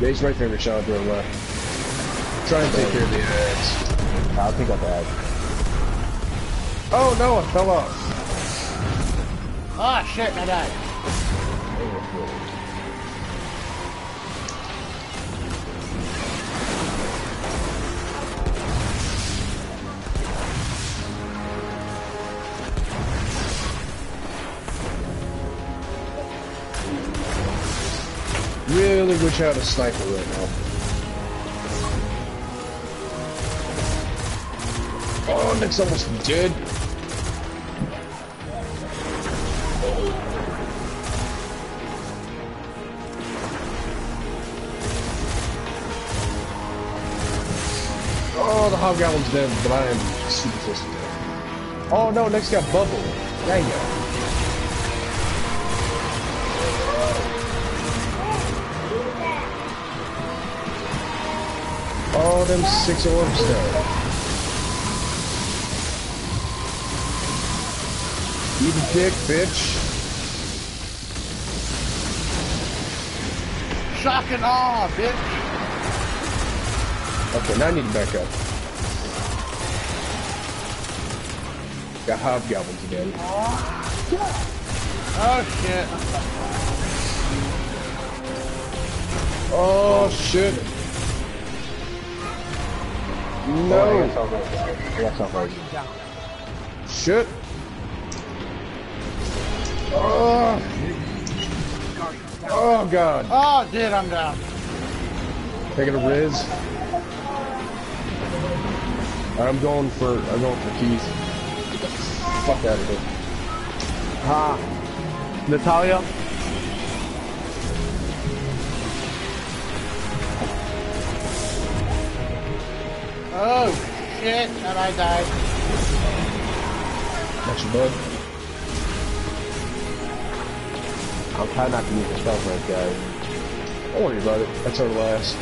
Yeah, he's right there in the shot door left. Try and take care of the ads. I'll pick up that. Oh no, I fell off. Ah, shit, I died. Wish I had a sniper right now. Oh, Nick's almost dead. Oh, the hobgoblin's dead, but I am super close to death. Oh no, Nick's got bubble. There you them six orbs there. Eat a dick, bitch. Shock and awe, bitch. Okay, now I need to back up. Got hobgoblins again. Oh shit. Oh shit. Oh, No. I got right. I got something. Shit. Oh. Oh god. Oh, dude, I'm down. Taking a Riz. I'm going for I'm going for Keith. Get the fuck out of here. Ha! Natalia? Oh shit, and I died. That's your bud. I'm trying not to use the stealth right, guys. Don't worry about it. That's our last.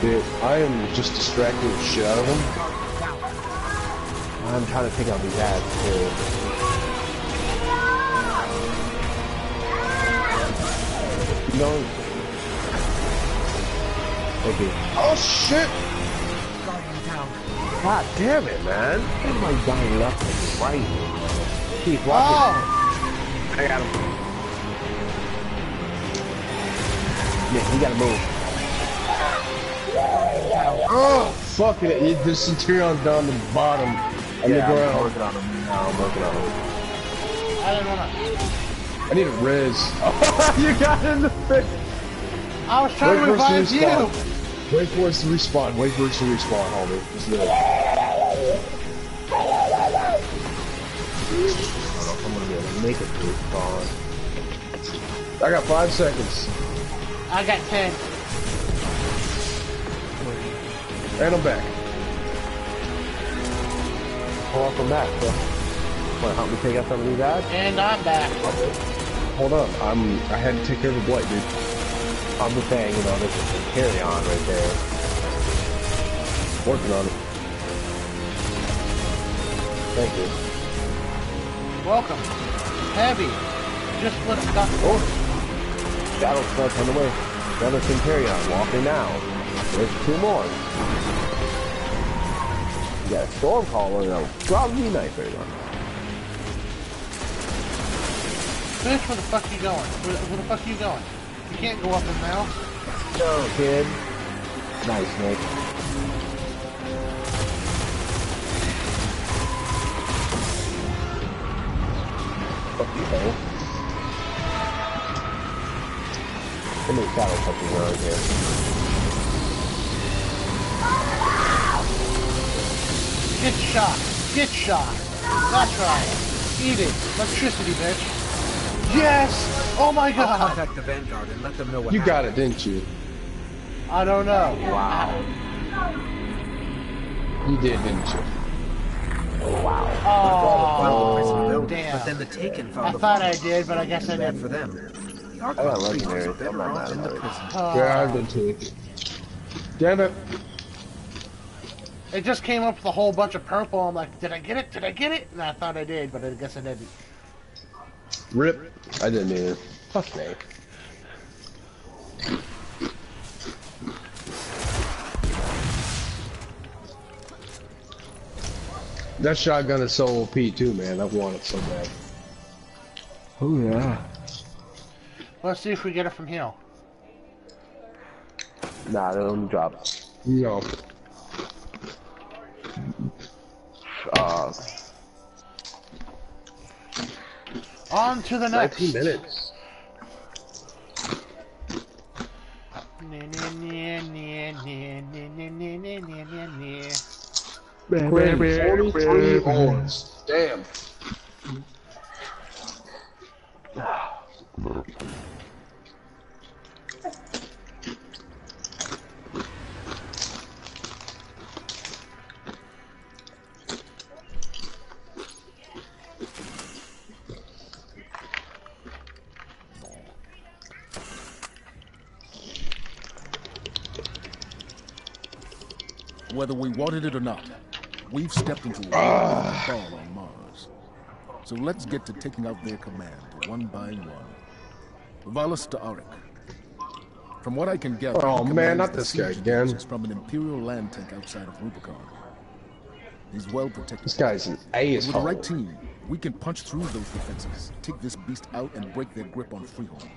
Dude, I am just distracting the shit out of him. I'm trying to take out these ads, too. Thank you. Oh shit! God damn it, man. Am I dying left and right? Keith, watch Oh, it. I got him. Yeah, you gotta move. Oh fuck it! it the Centurion's down the bottom on yeah, the I'm ground. working on him now. I'm working on him. I didn't wanna. I need a Riz. Oh, you got in the face. I was trying to Wait for us revive you. respawn. Wait for us to respawn. Wait for us to respawn, homie. Just it. I don't know if I'm gonna be able to make it to respawn. I got five seconds. I got ten. And I'm back. Welcome back, so. Want to help me take out some of these ads? And I'm back. Hold on. I'm. I had to take care of the blight, dude. I'm just saying, you know, this is some carry on right there. Working on it. Thank you. Welcome. Heavy. Just what got. Oh! Shadow Spark on the way. Another Centurion walking now. There's two more. You got a Stormcaller and a Froggy Knifer. Fish, where the fuck are you going? Where, where the fuck are you going? You can't go up in now. No, kid. Nice, Nick. Fuck you, hole. How many shadow touches around here? Get shot. Get shot. That's right. Eat it. Electricity, bitch. Yes! Oh my I'll god! contact the Vanguard and let them know what You got it, didn't you? I don't know. Wow. You did, didn't you? Wow. Oh, But damn. then the Taken found I the thought I did, but I guess I didn't. for them. The I got Archon Fleet legendary, was so I'm not off mad in the oh. about it. Oh. Yeah, I've been too. Damn it. It just came up with a whole bunch of purple. I'm like, did I get it? Did I get it? And I thought I did, but I guess I didn't. Rip. I didn't either. Fuck Snake. That shotgun is so OP too, man. I want it so bad. Oh, yeah. Let's see if we get it from here. Nah, they don't drop. No. Uh, On to the next. 19 minutes. Quinn, 43 ores. Damn. Whether we wanted it or not, we've stepped into a ah. war ball on Mars. So let's get to taking out their command, one by one. Valus Ta'aurc. From what I can gather, Oh, man, not this guy again. from an Imperial land tank outside of Rubicon. He's well protected. This guy's an With the right team, we can punch through those defenses, take this beast out, and break their grip on Freehold.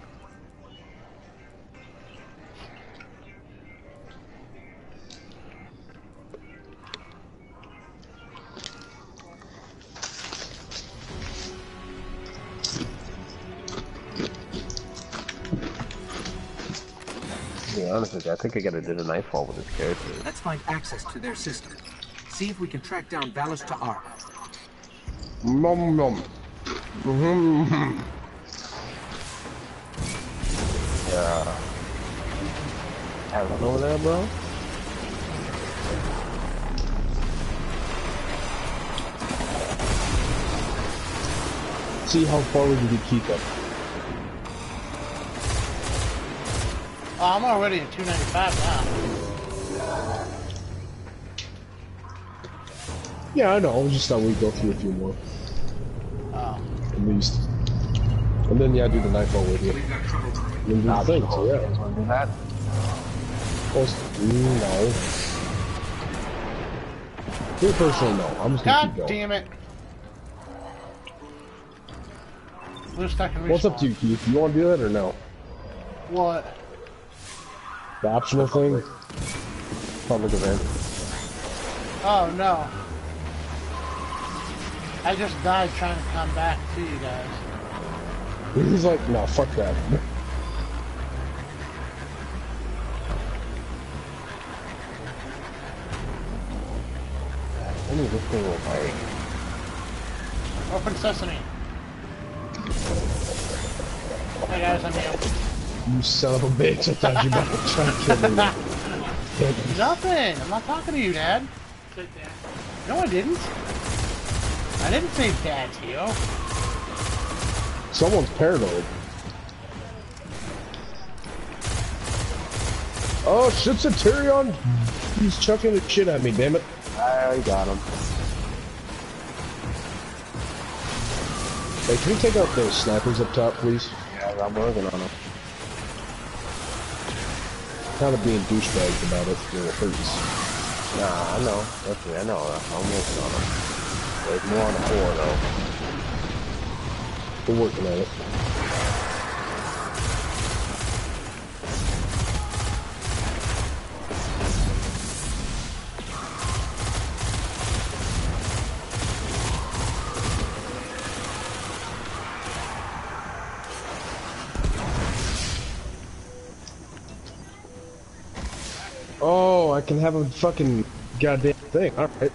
Honest with you, I think I gotta do the nightfall with this character. Let's find access to their system. See if we can track down Valus Ta'aurc. Nom nom. Mhm. Yeah. Have it over there, bro? See how far we can keep it. Oh, I'm already at 295 now. Yeah, I know. I just thought we'd go through a few more. Oh. At least. And then, yeah, do the nightfall with you. And then do the thing, so yeah. Do that? Well, no. Me personally, no. I'm just gonna keep God going. damn it. We're stuck in What's up to you, Keith? You want to do that or no? What? The optional thing? Public event. Oh no. I just died trying to come back to you guys. He's like, no, fuck that. I need this thing like. Open sesame. Hey guys, I'm here. You son of a bitch. I thought you were about to try to kill me. Nothing. I'm not talking to you, Dad. No, I didn't. I didn't say dad to you. Someone's paranoid. Oh, shit, Centurion! He's chucking the shit at me, damn it. I got him. Hey, can you take out those snipers up top, please? Yeah, I'm working on him. Kind of being douchebags about it, it hurts. Nah, I know. Me, I know. I'm working on him. There's more on the floor, though. We're working at it. Can have a fucking goddamn thing. Alright.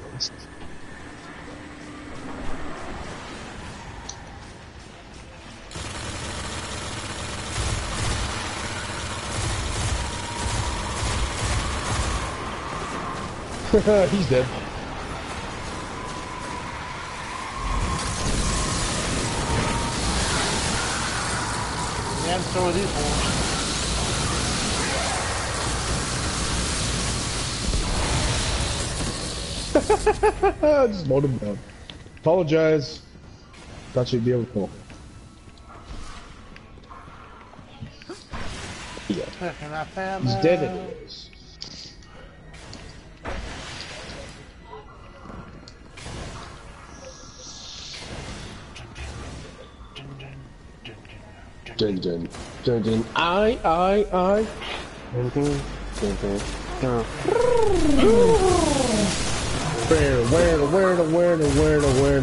He's dead. And so are these holes. Just mowed him down. Apologize. Thought you'd be able to pull. Yeah. Picking up ammo. He's dead anyways. Dun dun dun dun. I I I. Dun, dun, dun, dun, dun. Where where where where.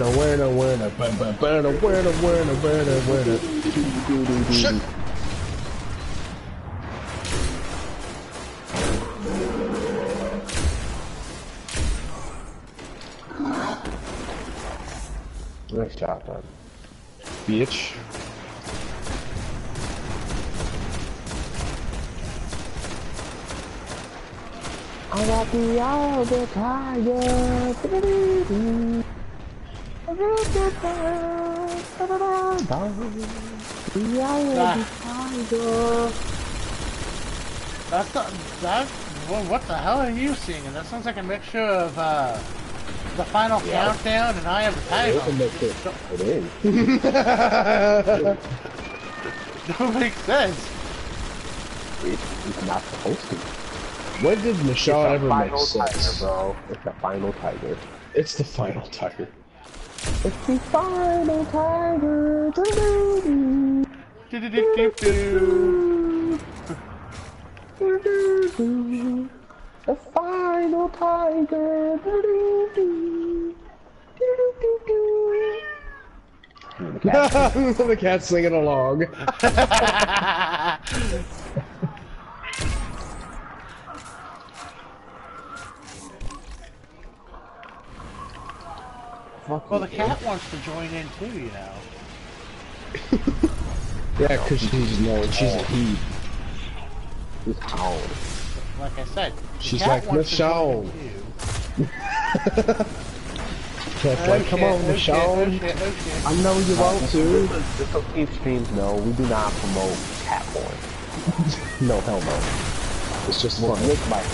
Nice man. Bitch. I got the eye of the tiger. Do-do-do-do. The eye of the tiger. That's not, that Well, what the hell are you singing? That sounds like a mixture of uh, the final Yeah. countdown and I am the It is a tiger. mixture. It is. Don't make sense. It, it's not supposed to. When did Michelle it's ever make final tiger, sense? bro. It's the final tiger. It's the final tiger. It's the final tiger. Doo-doo-doo. Do-do-do-do-do. Doo-doo-doo. The final tiger. The cat the cat's singing along. Well, the cat wants to join in too, you know. Yeah, because she's oh. no, she's a he. She's howling. Like I said, the She's cat like, wants to join Michelle. in, Cat's too. like, oh, come Oh, on, shit, Michelle. Oh, oh shit, oh shit, I know you want to. Just so Keith streams know, we do not promote cat porn. no, hell no. It's just one. fun. Nick might.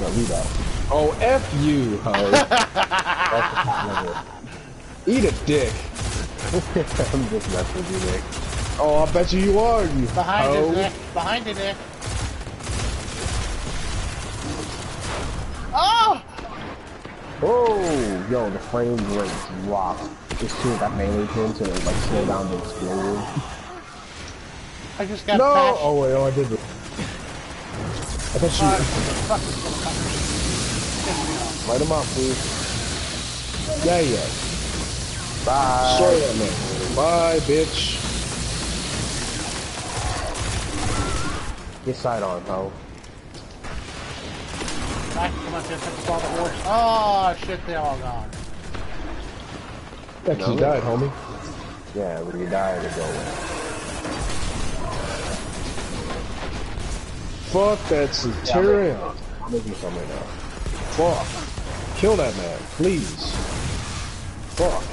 No, we don't. Oh, F you, ho. That's the cat level. Eat a dick. I'm just messing with you, Nick. Oh, I bet you you are, you Behind ho. it, Nick. Behind it, Nick. Oh! Oh, yo, the frame rate dropped. As soon as that melee hit to like slow down the explosion. I just got No! patched. Oh, wait, oh, I did it. I thought Fuck, you... fuck this motherfucker. Piss me off. Light him up, please. Yeah, yeah. Bye. Sorry, man. Bye, bitch. Get side on, ho. Back, come on, just pick up all the horse. Oh, ah, shit, they all gone. That No. died, homie. Yeah, when you die, they go away. Fuck that Centurion. I'll make you some right now. Fuck. Kill that man, please. Fuck.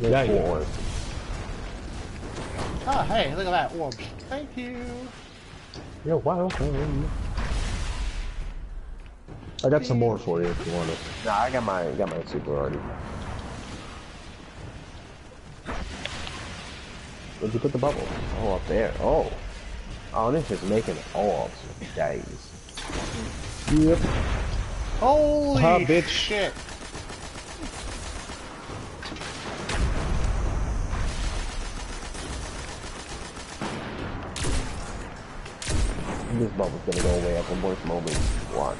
Yeah, Four. yeah. Oh, hey, look at that, orbs. Thank you. You're wow. I got some more for you if you want it. Nah, I got my got my super already. Where'd you put the bubble? Oh, up there. Oh. Oh, this is making orbs. days. Yep. Holy Ha, bitch. shit. This bubble's gonna go away at the worst moment. Watch.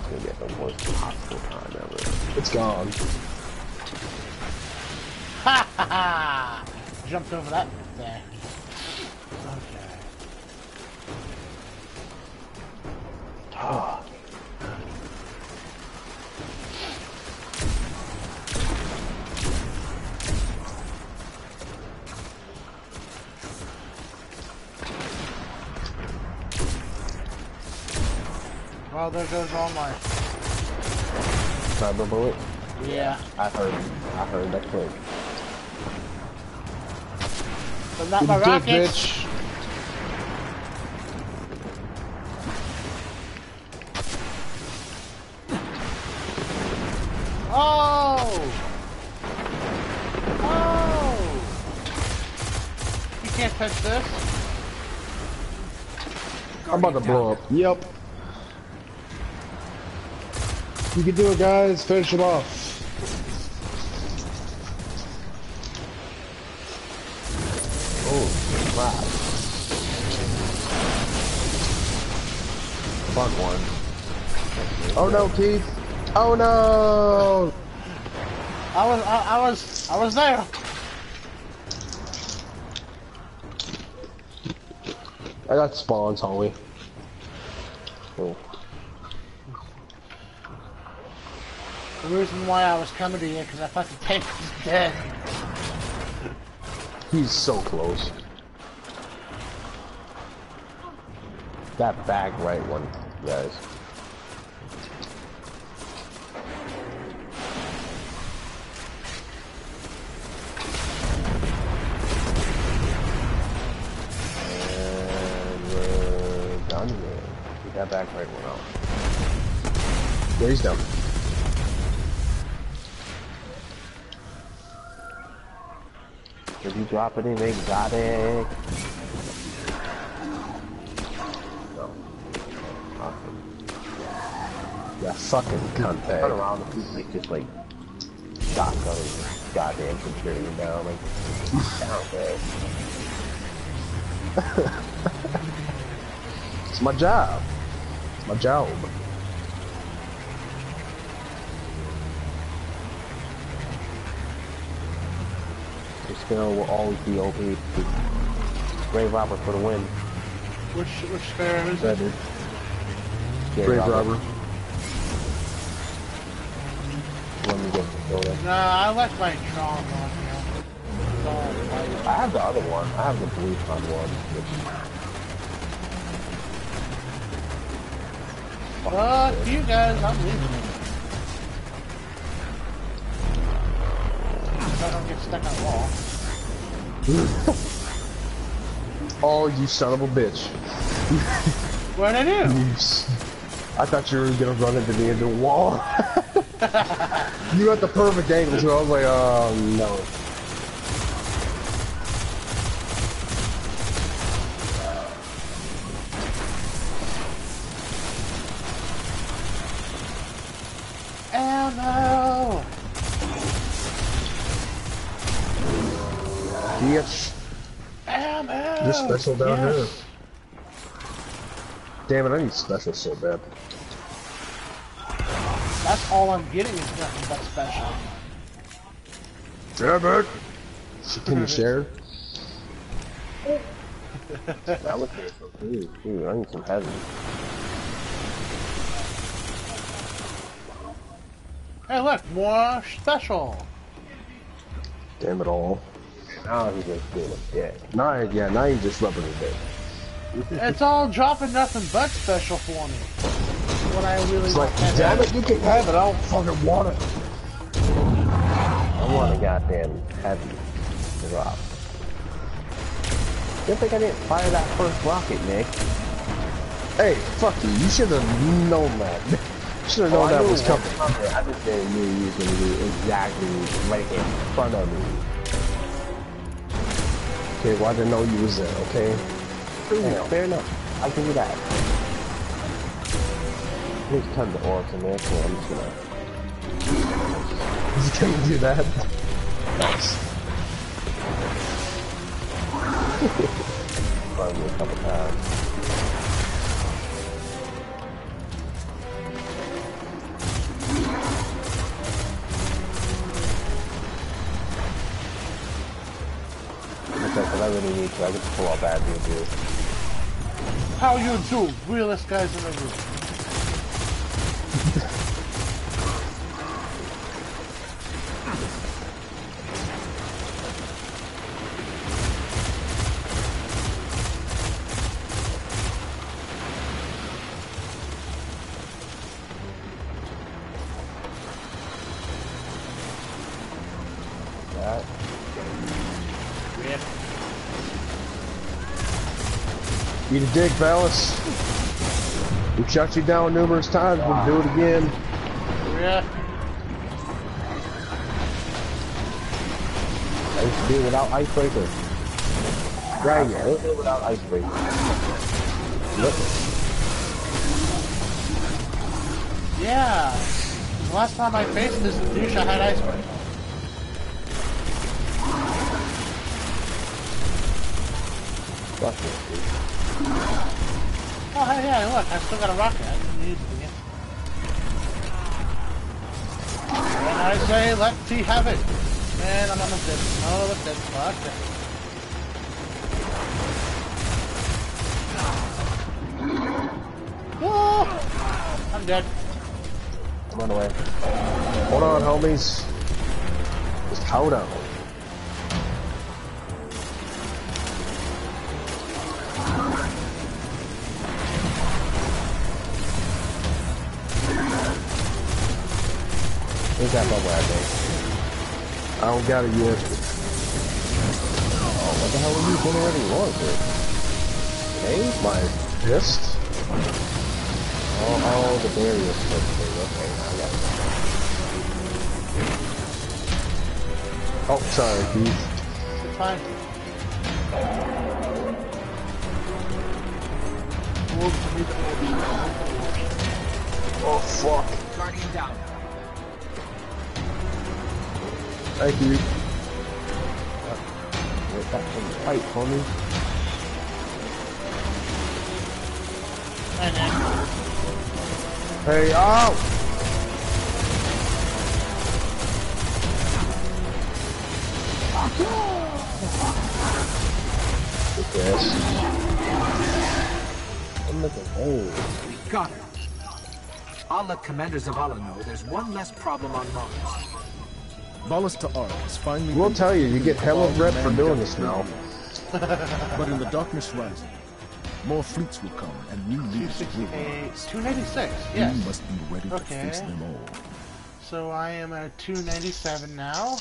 It's gonna be at the worst possible time ever. It's gone. Ha ha ha! Jumped over that there. Okay. Ah. Well, there goes all my. Cyber bullet? Yeah. I heard I heard that click. But not my rockets. bitch. Oh! Oh! You can't touch this. I'm about to blow up. Yep. You can do it, guys. Finish him off. Oh, crap. Fuck one. Oh no, Keith. Oh no. I was, I, I was, I was there. I got spawns, homie. Oh. The reason why I was coming to you because I thought the tank was dead. He's so close. That back right one, guys. And we're done here. Get got back right one out. Yeah, he's down. If you drop it in exotic. No. Awesome. Yeah, fucking cunt Turn around and he's like just like shotgun goddamn security down like down there. It's my job. It's my job. This skill will always be OP. Grave Robber for the win. Which which Skyrim is That dude. Grave Grave Robber. robber. Let me get the soda. Nah, I like my Tron one. You know. It's all white. I have the other one. I have the blue con one. Which, Fuck you guys, I'm leaving. If I don't get stuck on a wall. Oh, you son of a bitch. What'd I do? I thought you were gonna run into the end of the wall. you at the perfect angle, so I was like, oh no. Special down Yes. here? Damn it, I need special so bad. That's all I'm getting is nothing but special. Damn it! Can you share? that was good. Ooh, ooh, I need some heavy. Hey look, more special! Damn it all. Now he's just being a dick. Now, yeah, now he's just rubbing it in. It's all dropping nothing but special for me. What I really It's like, to damn it, you can have it, I don't fucking want it. I want a goddamn heavy drop. Good thing I didn't fire that first rocket, Nick. Hey, fuck you, you should have known that. Should have Oh, known I that knew was it coming. I just didn't knew you was gonna do exactly right in front of me. Okay, well I didn't know you was there, okay? Yeah, fair enough. I'll give you that. There's tons of orbs in there, so I'm just gonna He's gonna do that. Nice. run a couple times. I really need to, I get to pull out bad dude. How you do? Realest guys in the room. dick, Valus. We've shot you down numerous times, we'll do it again. Rip. I used to do it without icebreaker. Right, I yeah. used to do it without icebreaker. Look. Yeah. The last time I faced this douche, I had icebreaker. Fuck it, dude. Oh, hey, hey, look, I still got a rocket. I didn't use it yet. And I say, let T have it. Man, I'm almost dead. Oh, look dead. Fuck that. Oh, I'm dead. Run away. Hold on, homies. Just hold on. Where's that bubble at, Dave? I don't got it yet. Oh, what the hell are you generating launch with? Hey, my fist. Oh, oh, the barrier switch thing. Okay, I got it. Oh, sorry, Keith. It's fine. Oh fuck. Guardian down. Thank you. Wait, that's some fight, homie. And then, Hey, oh! Yes. I'm looking old. We got her. I'll let commanders of Zavala know there's one less problem on Mars. Valus Ta'aurc is finally... We'll tell you, you get hella All rep for doing this now. But in the darkness rising, more fleets will come and new leaders will 268, rise. 296, yes. You must be ready to Okay. face them all. So I am at 297 now.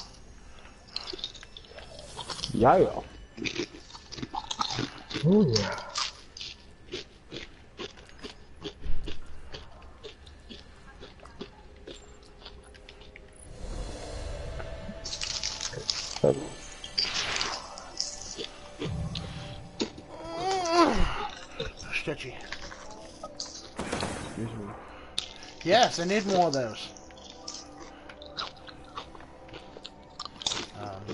Yeah. Oh yeah. Stretchy. Yes, I need more of those. Um, do-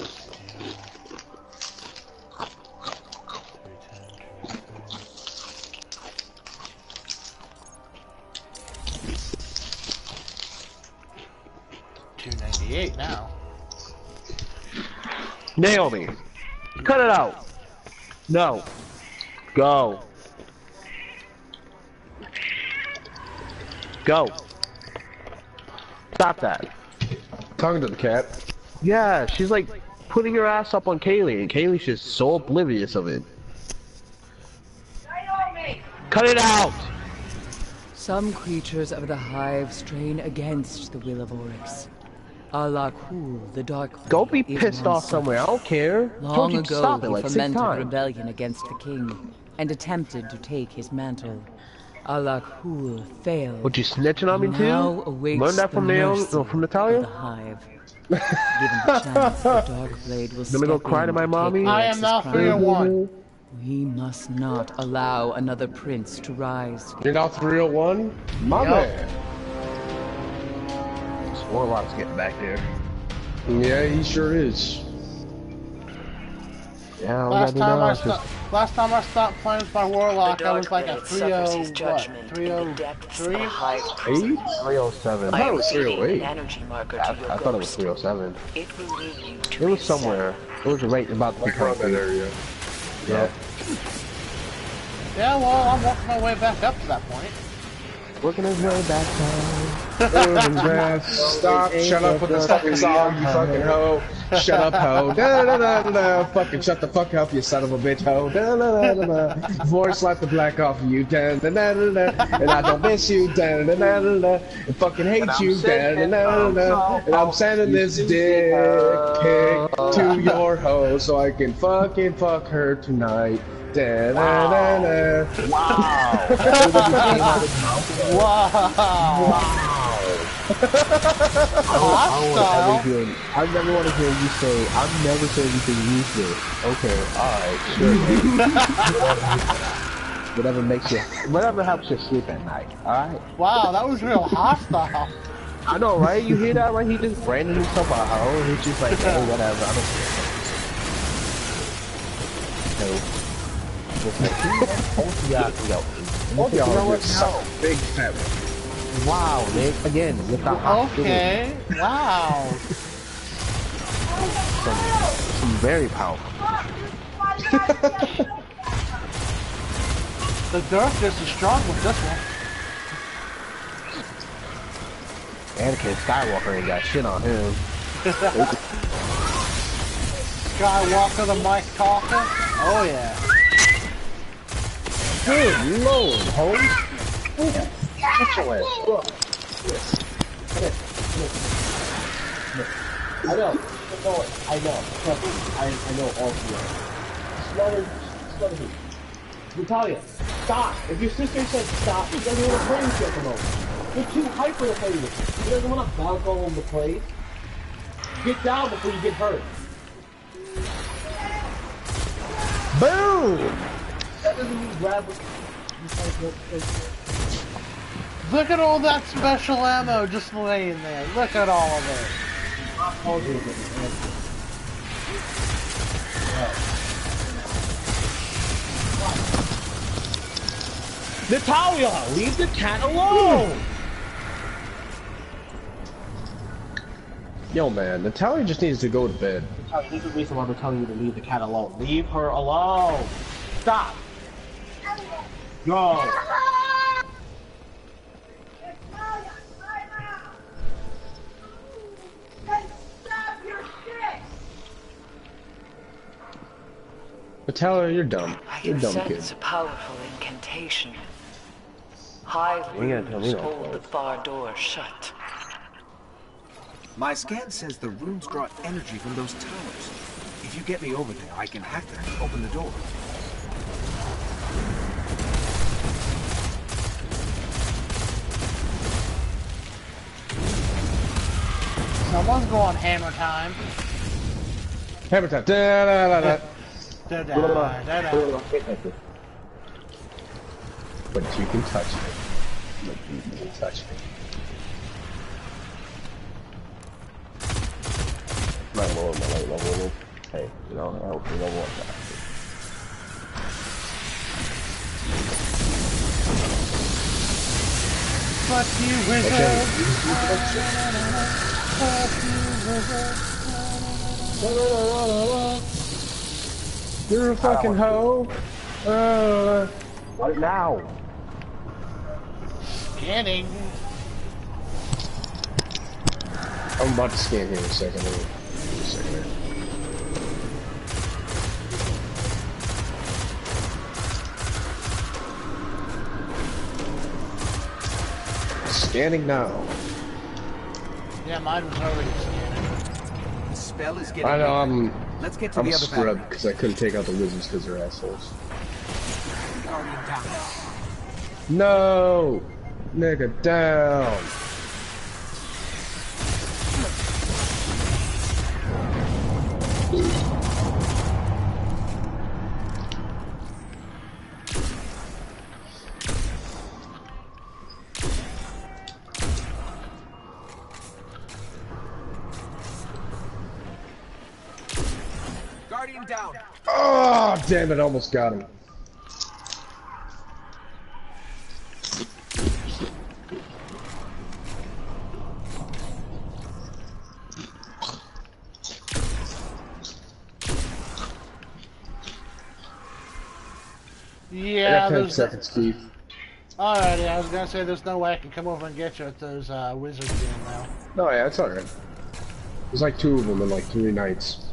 310, 298 now. Naomi, cut it out. No. Go. Go. Stop that. Talking to the cat. Yeah, she's like putting her ass up on Kaylee, and Kaylee's just so oblivious of it. Cut it out! Some creatures of the Hive strain against the will of Oryx. Alak-Hul, the Dark Go be Blade, is pissed off somewhere. I don't care. Long Told you to ago, stop it he like six fomented times. rebellion against the king and attempted to take his mantle. Alak-Hul failed. What you snitching on me Now too? awaits Learn that the from Naomi, mercy no, from of Natalia. the Hive. Given the chance, the Dark Blade will Let me go cry to my take mommy. I am Oryx's now crown. 301. We must not allow another prince to rise. You're now 301? My Yup. man. This Warlock's getting back there. Yeah, he sure is. Yeah, Last time I stopped, last time I stopped playing with my warlock, I was like a Dark Blade 30 suffers his what? judgment in oh the 303. depths of a hive Eight? prison. 307. I thought it was receiving 308. an energy marker I, to your I thought it was 307. It will you to It was somewhere. It was right about the Like around that area. Yeah. Yeah, well, I'm working my way back up to that point. Working his way back Stop, shut up with the fucking song, you fucking hoe. Shut up, hoe. Da da da da da. Fucking shut the fuck up, you son of a bitch, hoe. Da da da da da. Before I slap the black off of you, da da da da da. And I don't miss you, da da da da da. And fucking hate you, da da da da da. And I'm sending this dick pic to your hoe so I can fucking fuck her tonight. Da da. Hostile. I never want to hear you say, I'm never saying anything useless. Okay, alright, sure. whatever makes you, whatever helps you sleep at night, alright? Wow, that was real hostile. I know, right? You hear that, right? He just branded himself a hoe, he's just like, whatever, I don't care. Both y'all So, big fat. Wow, Nick, again, with the hostility. Okay, wow. Some, some very powerful. The darkness is strong with this one. Anakin Skywalker ain't got shit on him. Skywalker the Mike Talker. Oh yeah. Good lord, Holmes. Get your ass up. Yes. Come here. Come here. I know. I know. Trust me. I, I know all of them. Slower. Slower. Natalia. stop. If your sister said stop, she doesn't want to play with you at the moment. You're too hyper to play with. She doesn't want to bounce all over the place. Get down before you get hurt. Boom! That doesn't mean grab it. Look at all that special ammo just laying there. Look at all of it. Natalia, leave the cat alone! Yo, man, Natalia just needs to go to bed. Natalia, there's a reason why we're telling you to leave the cat alone. Leave her alone! Stop! Go! Natalia, you're dumb. You're a can dumb kid. sense a powerful incantation. Hive You gotta tell me runes hold the far door shut. My scan says the runes draw energy from those towers. If you get me over there, I can hack them and open the door. Someone's going hammer time. Hammer time. Da, da, da, da. Da, da, da, da. But you can touch me. But you can touch me. My lord, my light level. Hey, you know, I hope you don't want that. Fuck you, wizard. Fuck you, wizard. You're a fucking hoe. Uh, What now? Scanning. I'm about to scan here in a second. On. A second Scanning now. Yeah, mine was already scanning. The spell is getting. I know I'm. Let's get to I'm the other scrubbed because I couldn't take out the wizards because they're assholes. Down. No, nigga down. Guardian down. Oh, damn it! Almost got him. Yeah, got 10 there's. seconds, Keith. Alrighty, I was gonna say there's no way I can come over and get you at those uh, wizards again now. No, yeah, it's alright. There's like two of them in like three nights.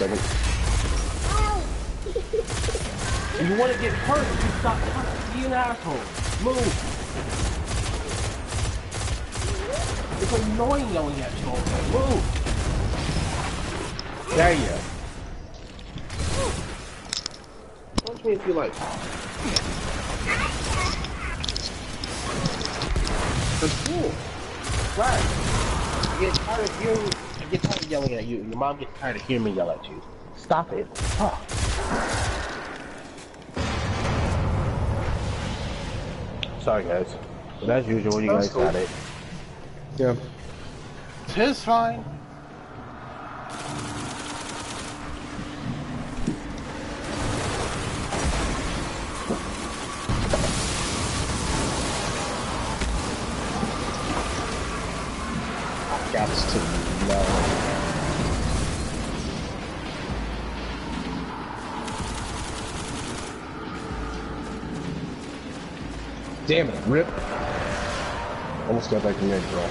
Second. tired of hearing me yell at you. Stop it. Fuck. Sorry, guys. But as usual, you That's guys cool. got it. Yeah. Tis fine. Rip. Almost got back in there, bro.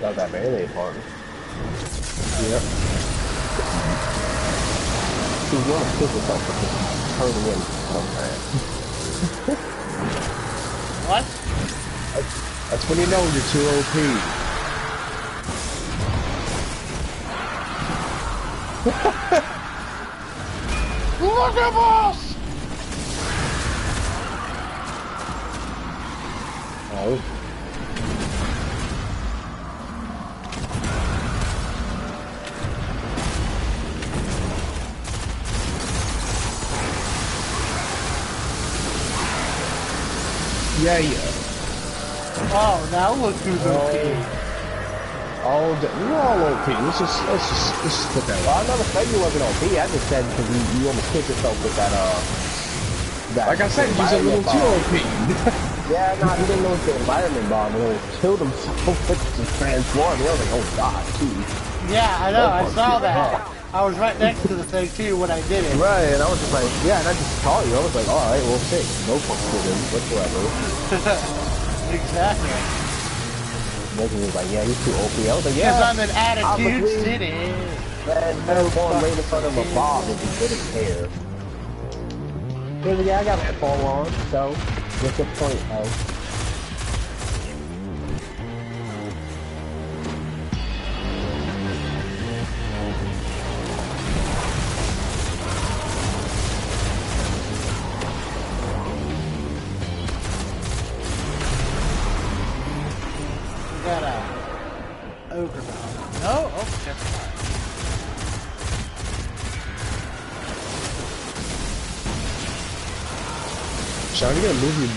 Got that melee part. Yep. You want to kill yourself for just turning in sometime. What? That's when you know you're too OP. At! Oh. Yeah, yeah. Oh, now look who's. All day. We're all OP. Let's just, let's just, let's just put that Well, out. I never said you wasn't OP. I just said because you, you almost killed yourself with that, uh... That Like I said, he's a little environment too. OP. Yeah, no, he didn't know it's the environment bomb. and He killed himself with the transform. He was like, oh god, geez. Yeah, I know, I saw part's that. I was right next to the thing too when I did it. Right, and I was just like, yeah, and I just saw you. I was like, alright, well, sick. No fucks with him whatsoever. exactly. Logan was like, yeah, he's too OP. I was like, Because yeah. I'm an attitude obviously, city. Man, never born right in front of a bomb if he didn't care. He was like, yeah, I got that fall on, so what's the point, oh?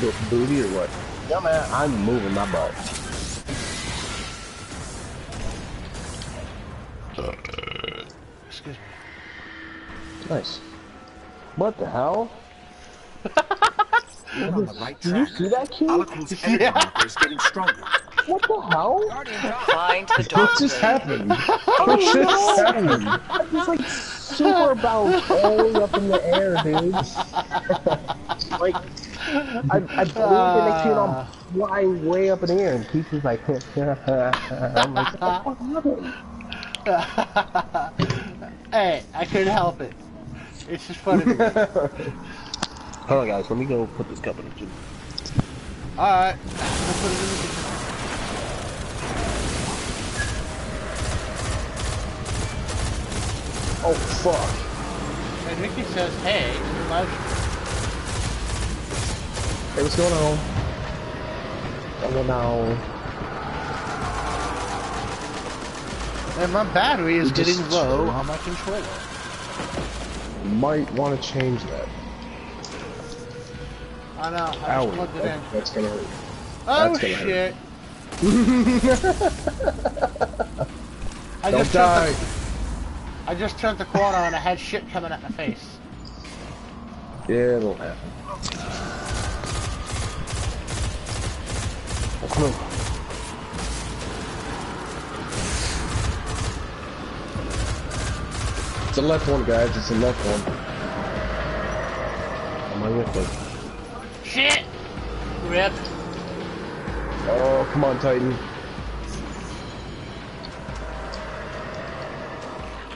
Bo- booty or what? Yeah, man, I'm moving my butt. Excuse me. Nice. What the hell? You're on the right Did you see that kid? Alak-Hul's energy meter is getting stronger. What the hell? Find the What dark just blade. happened? What oh, just happened? I'm just like super bounced all up in the air, dude. like, I, I believe the next thing I'm flying way up in the air, and Peach is like, I'm like, what the happened? hey, I couldn't help it. It's just funny. Hold on, guys, let me go put this cup in the gym. Alright. Let's put it in the kitchen. Oh, fuck. And Mickey says, hey, Hey, what's going on? Going on? and my battery is getting low on my controller. Might want to change that. I know, I Ow, just plugged it in. that, that's gonna hurt. Oh That's gonna hurt. shit. I Don't just die. The, I just turned the corner and I had shit coming at my face. Yeah, it'll happen. Come on. It's the left one, guys. It's the left one. I'm on your foot. Shit! Rip. Oh, come on, Titan.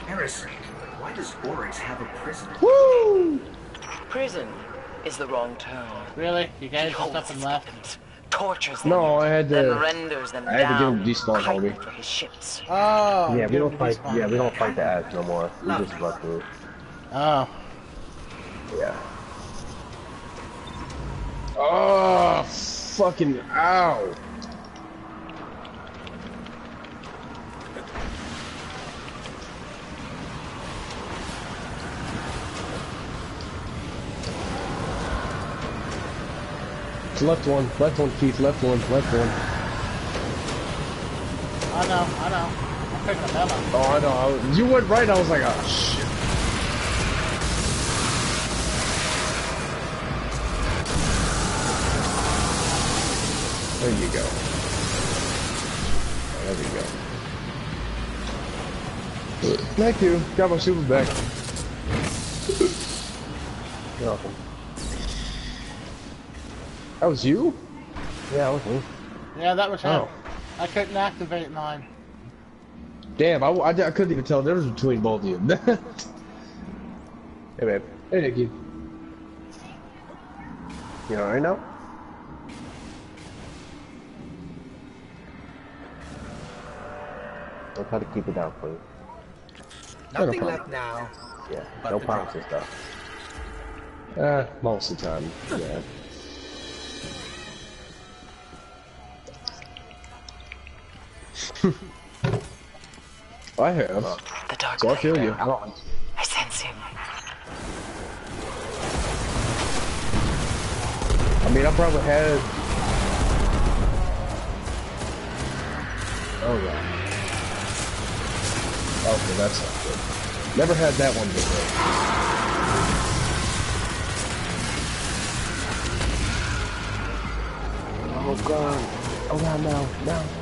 Eris, why does Oryx have a prison? Woo! Prison is the wrong term. Really? You guys He just holds up and his left? Victims, tortures them, No, I had to. renders them I had to give him despawn, hiding homie. for his ships. Oh. Yeah, we don't fight. Yeah, we don't fight the ads no more. We just run through. Oh. Yeah. Oh, fucking ow. It's left one, left one, Keith, left one, left one. I know, I know. I'm picking a memo. Oh, I know. I was, you went right. I was like, oh shit. There you go. There we go. Thank you. Got my super back. You're welcome. That was you? Yeah, that was me. Yeah, that was him. Oh. I couldn't activate mine. Damn, I, I, I couldn't even tell the difference between both of you. hey, babe. Hey, Nikki. You alright now? I'll try to keep it down for you. Nothing problem. left now. Yeah, no the promises though. Uh, most of the time, yeah. I have. The dark So I feel you. I don't. I sense him. I mean, I probably had. Oh yeah. Okay, that's not good. Never had that one before. Oh god. Oh god, no, no.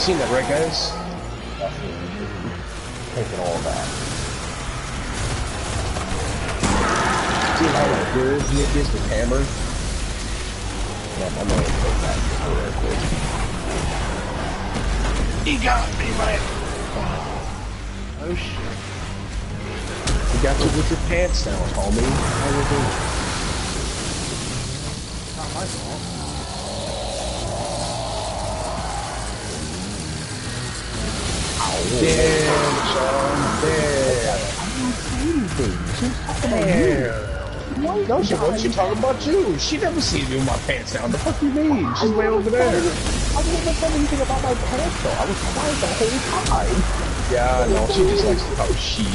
Seen that, right, guys? Taking all that. See how good Nick is with hammer? Yeah, I'm gonna take that real quick. He got me, man. Oh shit. You got you with your pants down, homie. How you doing? Not my fault. Damn, Sean. Damn. Damn. No, she wasn't. She talking about you. She never seen me with my pants down. The fuck you mean? She's way over there. I didn't say anything about my pants though. I was quiet the whole time. Yeah, no, she just likes to talk shit.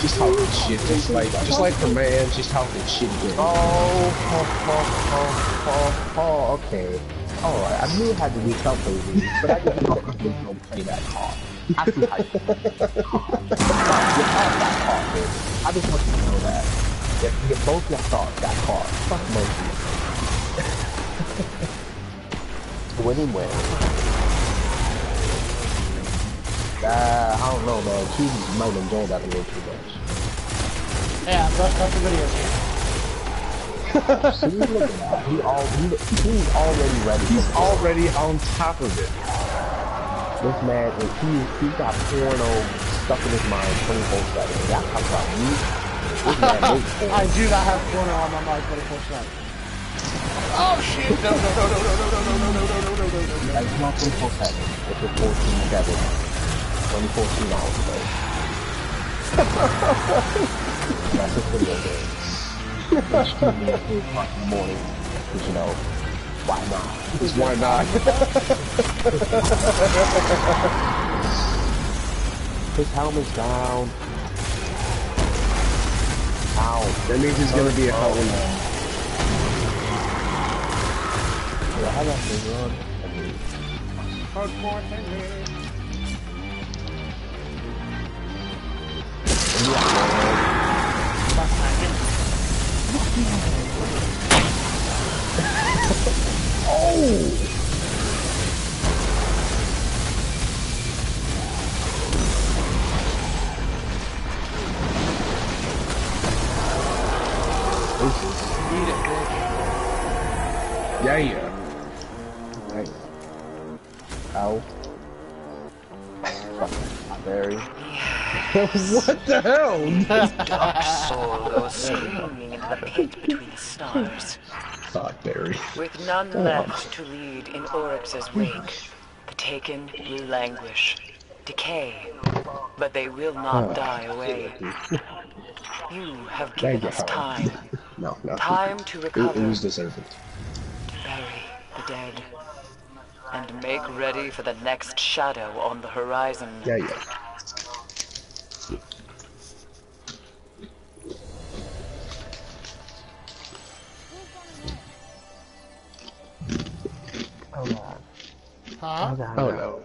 Just talking shit, just like, just like her man. She's talking shit again. Oh, oh, oh, oh, oh, oh, okay. Alright, I knew it had to be something, but I didn't know if you don't play that card. I see how you play that card. You're off that card, dude. I just want you to know that. If you get both your thoughts, that card. Fuck Monkey. Winning win. Uh, I don't know, man. She might enjoy that a little too much. Yeah, bust out the video game. See, look at. He all, he, he's already ready. He's already on top of it. This man, is, he, he got porno stuck in his mind 24 7. Y'all talk about me. This man makes porn. I do not have corner on my mic 24 7. Oh shit! No, no, no, no, no, no, no, no, no, no, no, no, no, no, no. That's not 24 7. It's just 14 7. 2014 hours ago. That's just video game. It's streaming at 3 in the morning. Because, you know, why not? Because why not? His helmet's down. Ow. That means he's gonna be a oh. hell of Yeah, how about this run? I mean, Hardcore Henry. Oh! what the hell? Dark soul goes screaming into the pit between the stars. Thought Barry. With none oh. left to lead in Oryx's wake, the taken will languish, decay, but they will not die away. You have Thank given you, us Howard. time, No, no. time to recover, it was deserved. to bury the the dead. And make ready for the next shadow on the horizon. Yeah, yeah. Oh no. Huh? Oh no. Oh no.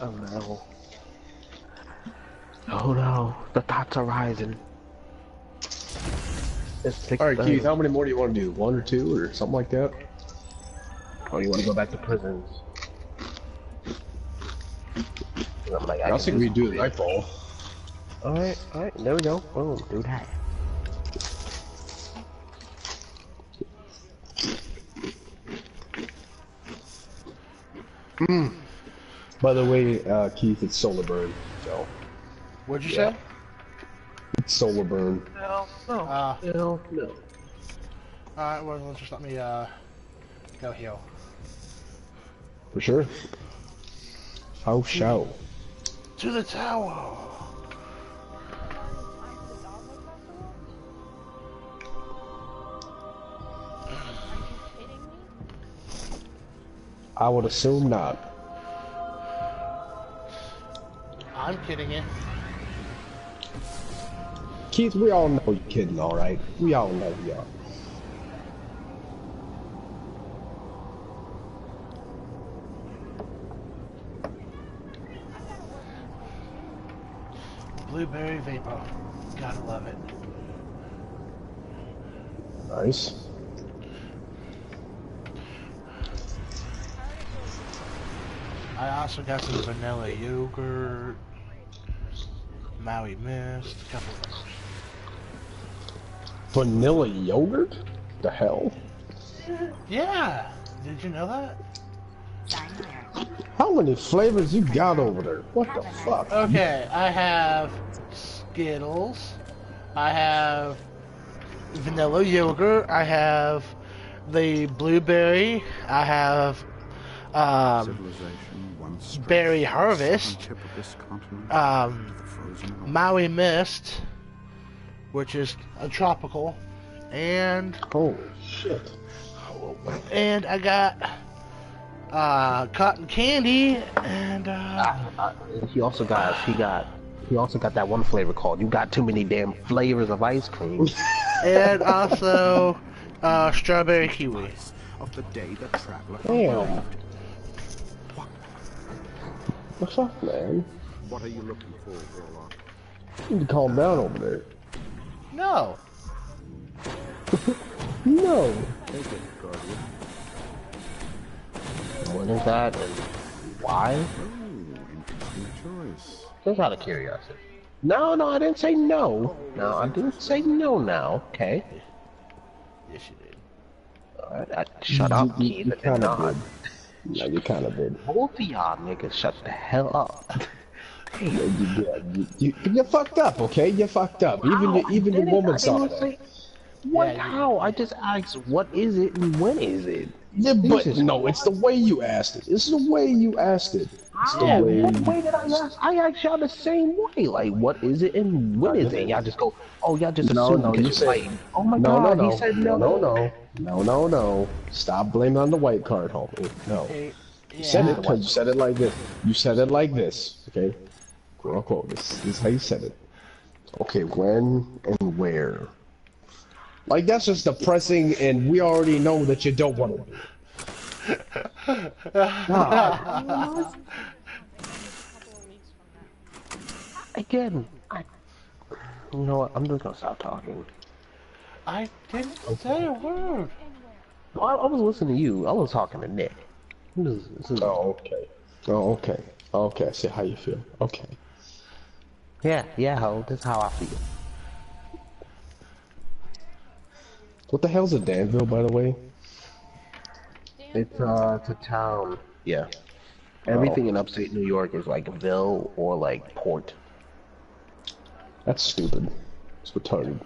Oh no. Oh no. The thoughts are rising. All right. Keith. How many more do you want to do? One or two, or something like that? Or you want to go back to prisons? I'm like, I was can thinking we do something. Nightfall. Alright, alright, there we go. Boom, do that. By the way, uh, Keith, it's Solar Burn. So What'd you Yeah. say? it's Solar Burn. No. Uh, No, no. Alright, well, well, just let me, uh, go heal. For sure. How shall? To the tower! I would assume not. I'm kidding you. Keith, we all know you're kidding, all right? We all know you are. Blueberry vapor. Gotta love it. Nice. I also got some vanilla yogurt, Maui Mist, a couple of those. Vanilla yogurt? The hell? Yeah! Did you know that? How many flavors you got over there? What the fuck? Okay, I have Skittles. I have vanilla yogurt. I have the blueberry. I have um, Civilization once stretched berry harvest. tip of this continent Um, with the frozen north. Maui Mist, which is a tropical, and Holy shit. and I got uh, cotton candy and uh, Uh, he also got, he got, he also got that one flavor called, you got too many damn flavors of ice cream. and also uh, strawberry kiwi. of the day the traveler Damn. The fuck, man? What are you looking for, Warlock? You need to calm down over there. No. No. Take it, Guardian. what is that and why? Oh, interesting choice. Just out of curiosity. No, no, I didn't say no. Oh, no, I didn't say no now, okay? Yes, you did. Alright, shut up, Keith. kind of nod. did. No, you kind of did. Both of y'all niggas shut the hell up. Yeah, you, did. you, you, you fucked up, okay? You're fucked up. Even the, even I the woman I saw didn't that. What? Yeah, you- How? I just asked, what is it and when is it? Yeah, but no, it's the way you asked it. It's the way you asked it. It's the How? way. What way did I ask? I asked y'all the same way. Like, what is it and when is it? Y'all just go, oh, y'all just No, assume no, because you you said- like, oh my No, god, no, no. he said no, no. no, no, no, no, no. Stop blaming on the white card, homie. No. Hey, You said yeah. it. 'cause You said it like this. You said it like this. Okay. Quote unquote. This, this is how you said it. Okay. When and where? Like that's just depressing, and we already know that you don't want to do. Again, I, you know what? I'm just gonna stop talking. I didn't say a word. Well, I, I was listening to you. I was talking to Nick. This is- this is- Oh, okay. Oh, okay. Okay. I see how you feel. Okay. Yeah, yeah, ho, that's how I feel. What the hell's a Danville, by the way? It's uh, it's a town. Yeah. Everything in upstate New York is like Ville or like Port. That's stupid. It's retarded.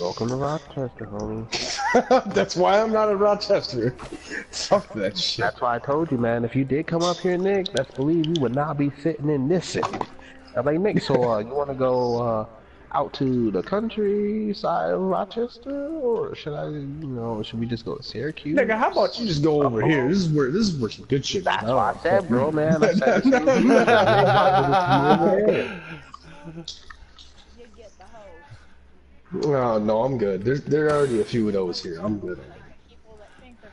Welcome to Rochester, homie. That's why I'm not in Rochester. Fuck that shit. That's why I told you, man. If you did come up here, Nick, best believe you would not be sitting in this city. I'm like, Nick, so uh, you want to go uh, out to the countryside of Rochester, or should I, you know, should we just go to Syracuse? Nigga, how about you just go over here? This is where this is where some good shit. That's what I said, bro, man. I said, Oh no, I'm good. There's there are already a few of those here. I'm good.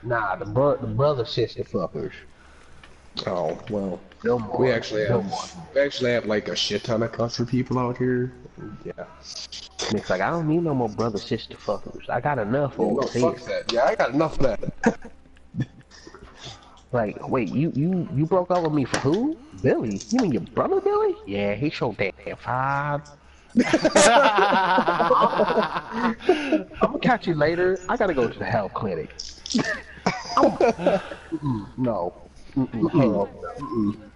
nah, the bro, the brother sister fuckers. Oh well, No we actually no have more. we actually have like a shit ton of country people out here. Yeah. Nick's like, I don't need no more brother sister fuckers. I got enough No, over here. fuck that. Yeah, I got enough of that. Like, wait, you you you broke up with me for who? Billy? You mean your brother Billy? Yeah, he showed that fine. I'm gonna catch you later. I gotta go to the health clinic. I'm- Mm-mm, no. Mm-mm,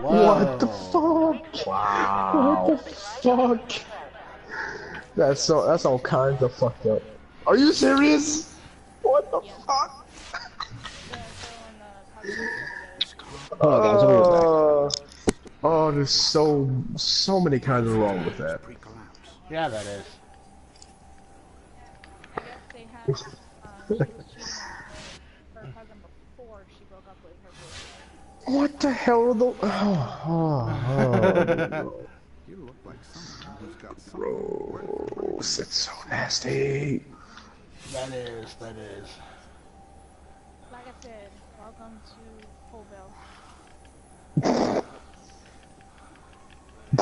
hell What the fuck? Wow. What the fuck? That's so that's all kinds of fucked up. Are you serious? What the fuck? Oh, guys, I'll be right Uh, oh, there's so so many kinds of wrong with that. Yeah, that is. What the hell are the? Oh, oh, You look like someone who's got oh. Gross! It's so nasty. That is, that is. Like I said, welcome to Colville.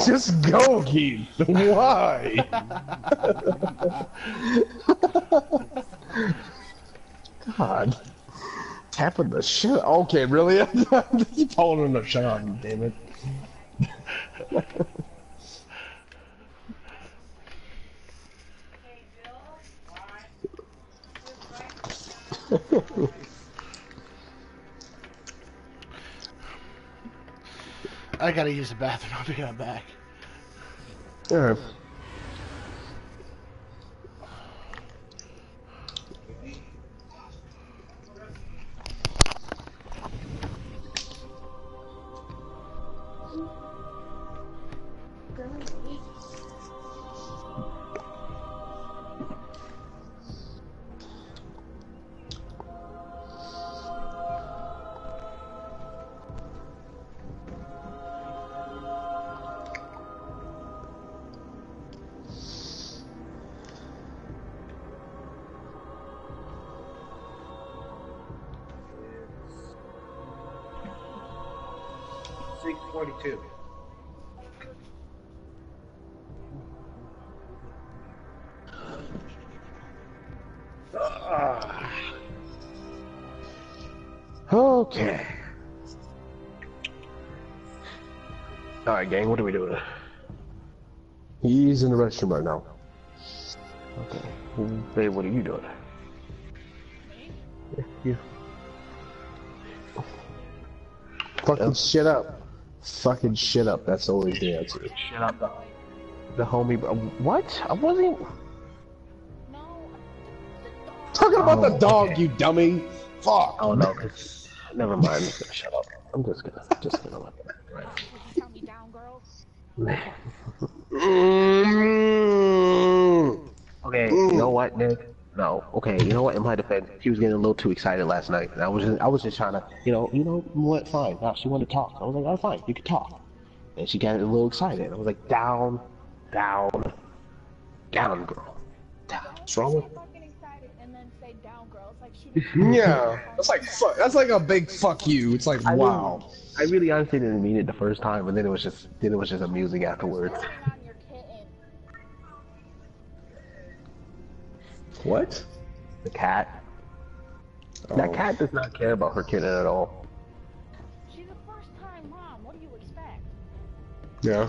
Just go, Keith. Why? God. Tapping the shit. Okay, really? you pulling the shot, damn it. I gotta use the bathroom. I'll be right back. Alright. Restroom right now. Okay. Babe, what are you doing? Yeah. Fucking shit up. Fucking shit up. That's always the answer. Shut up, the, the homie. bro- What? I wasn't. No. Talking about the Oh, dog, okay. you dummy. Fuck. Oh no, 'cause- never mind. I'm just gonna shut up. I'm just gonna, just gonna let that. Right. Count me down, girls. Mm. Okay, you know what, Nick? No. Okay, you know what? In my defense, she was getting a little too excited last night, and I was just, I was just trying to, you know, you know what? Fine. Now she wanted to talk. I was like, oh, fine, you can talk. And she got a little excited. I was like, down, down, down, girl. Down. What's wrong with? Fucking excited and then say down, girls. Like she. Yeah, that's like fuck. That's like a big fuck you. It's like I really- wow. I really honestly didn't mean it the first time, and then it was just, then it was just amusing afterwards. What? The cat. Oh. That cat does not care about her kitten at all. She's a first time mom. What do you expect? Yeah.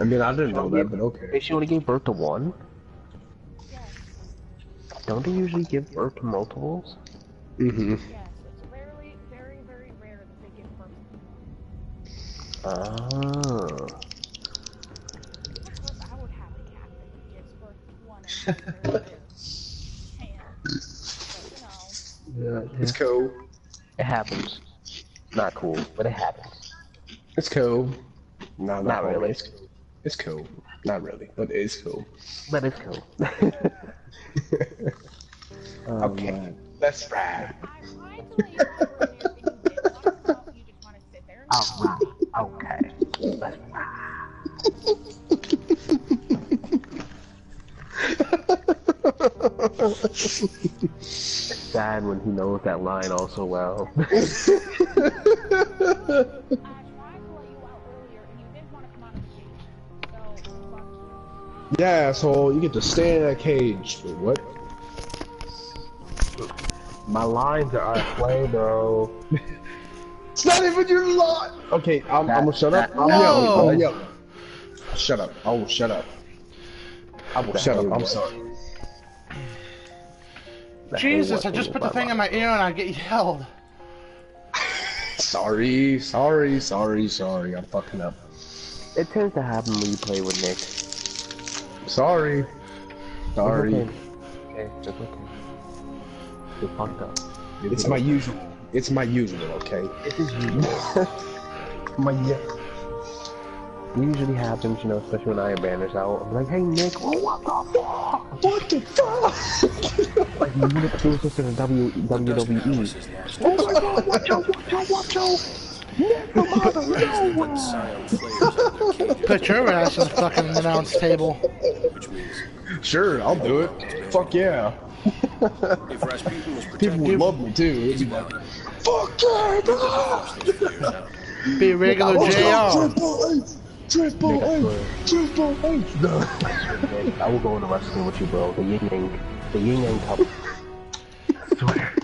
I mean, I didn't know that, but okay. Hey, she only gave birth to one. Don't they usually give birth to multiples? Mm-hmm. Yes, it's rarely, very, very rare that they give birth. Ah. I would have a cat that gives birth to one and Yeah, It's cool. It happens. Not cool, but it happens. It's cool. No, Not really. It's cool. It's cool. Not really, but it's cool. But it's cool. Oh, okay, man. let's ride. Alright, okay. Let's It's sad when he knows that line all so well. Yeah, so you get to stay in that cage. Wait, what? My lines are out of play, bro. It's not even your line. Okay, I'm, I'm gonna shut up. I'm No. yelling. I'm gonna. Shut up. I will shut up. I will shut up. I'm sorry. Jesus, I just put the thing in my ear and I get yelled. Sorry, sorry, sorry, sorry. I'm fucking up. It tends to happen when you play with Nick. Sorry. Sorry. It's okay. Okay, it's okay. You fucked up. You It's my it. usual. It's my usual, okay? It is usual. my yeah. It usually happens, you know, especially when Iron Banner's out. I'm like, hey Nick, oh, what the fuck? What the fuck? like, you would have threw this in a w, WWE. Oh my god, watch out, watch out, watch out! Nick, the mother, no! Put your ass on the fucking announce table. Sure, I'll do it. Fuck yeah. If Rasputin was People would love me too. It'd be like, fuck yeah! Be regular JR. Triple H, Triple H, No. I will go into wrestling with you, bro. The Yin Yang, the Yin Yang Cup. Swear.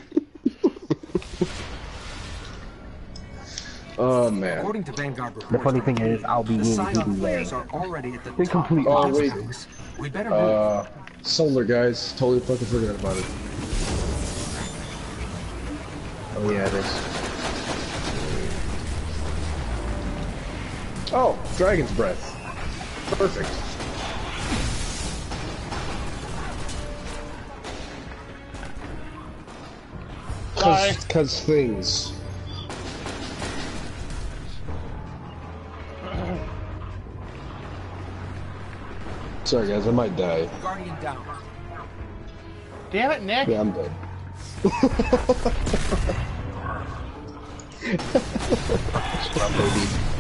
Oh man. According to Vanguard The funny thing is, I'll be in the Yin, Scion players are already at the They top completely of Oh, wait. We better move. Uh, solar guys. Totally fucking forgot about it. Oh yeah, it is. Oh, Dragon's Breath. Perfect. Sorry. Cause, cause things. Sorry guys, I might die. Guardian down. Damn it, Nick. Yeah, I'm dead. Scrub baby.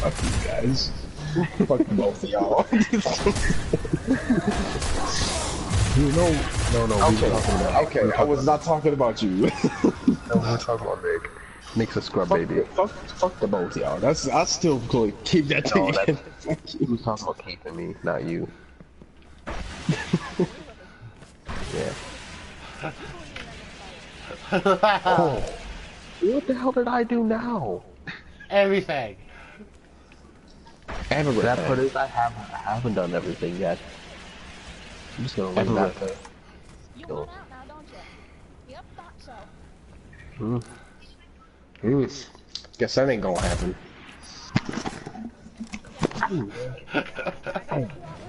Fuck you guys. Fuck both of y'all. You know, no, no, Okay, talking about. okay, I was not talking about you. No, we were talking about Nick. Nick's a scrub baby. fuck, fuck the both of y'all. That's I still go keep that No, thing. was talking about keeping me, not you. yeah. Oh. What the hell did I do now? Everything. Everything. That part is, I haven't, I haven't done everything yet. I'm just gonna leave that there. You Go. want out now, don't you? Yep, thought so. Hmm. Mm. Guess that ain't gonna happen. Hey,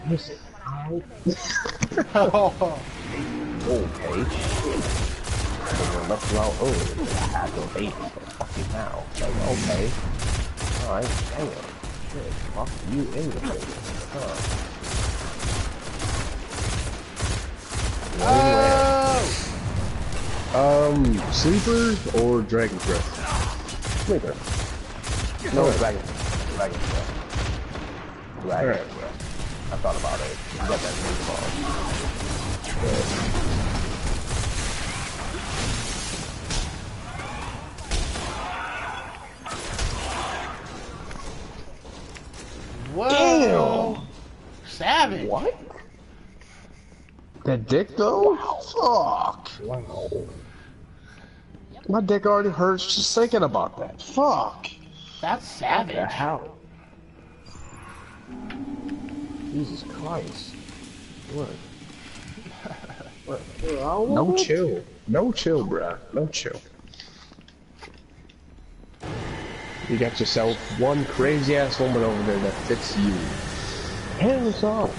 listen, I... Oh, Okay. Someone left you out earlier. I had to obey you for fucking now. Like, okay. Alright, damn. Shit, fuck you in the face. Huh. Um, sleeper or dragon breath? Sleeper. No, dragon. Dragon. Dragon. Alright. I thought about it. You got that name called. whoa. Savage. What? That dick though? Fuck. Wow. My dick already hurts just thinking about that. Fuck. That's savage. The hell? Jesus Christ. What? What? No chill. No chill, bruh. No chill. You got yourself one crazy ass woman over there that fits you. Hands off.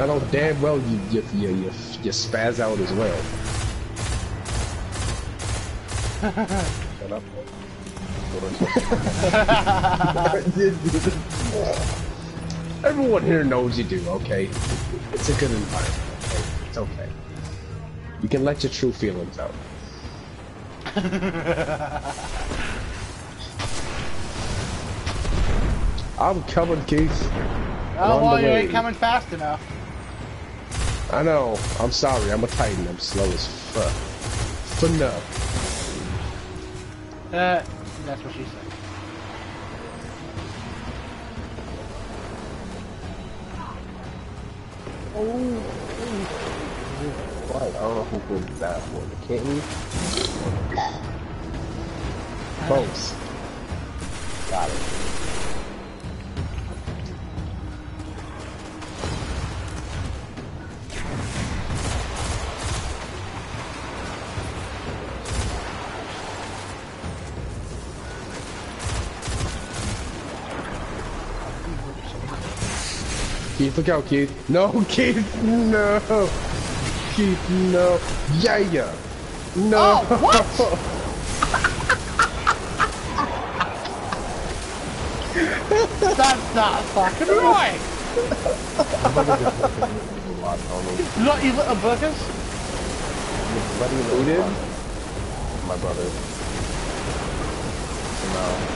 I know damn well you you you you, you spaz out as well. Shut up. Everyone here knows you do, okay? It's a good environment, okay? It's okay. You can let your true feelings out. I'm coming, Keith. Oh, well, you way. ain't coming fast enough. I know. I'm sorry. I'm a Titan. I'm slow as fuck. For no. Uh, that's what she said. Oh, oh. Right. I don't know who was that for. The kitten the Got it. Keith, look out, Keith. No, Keith, no. Keith, no. Yeah, yeah. No. Oh, what? That's not fucking right. Not you little buggers. Who did? My brother. No.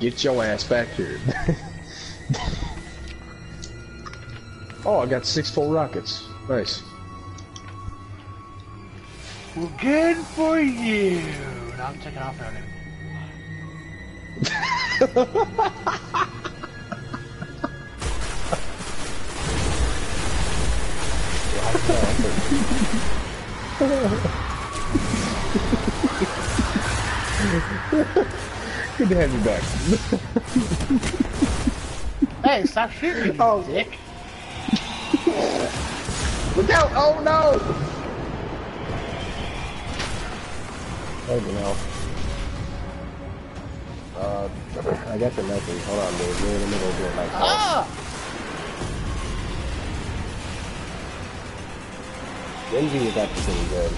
Get your ass back here. oh, I got six full rockets. Nice. Well, good for you. Now I'm taking off running. Good to have you back. Hey, stop shooting me, Oh. dick. Look out! Oh no! Oh, you know. Uh, I got the message. Hold on, dude. You're in the middle of doing like Ah! Genji is actually pretty good.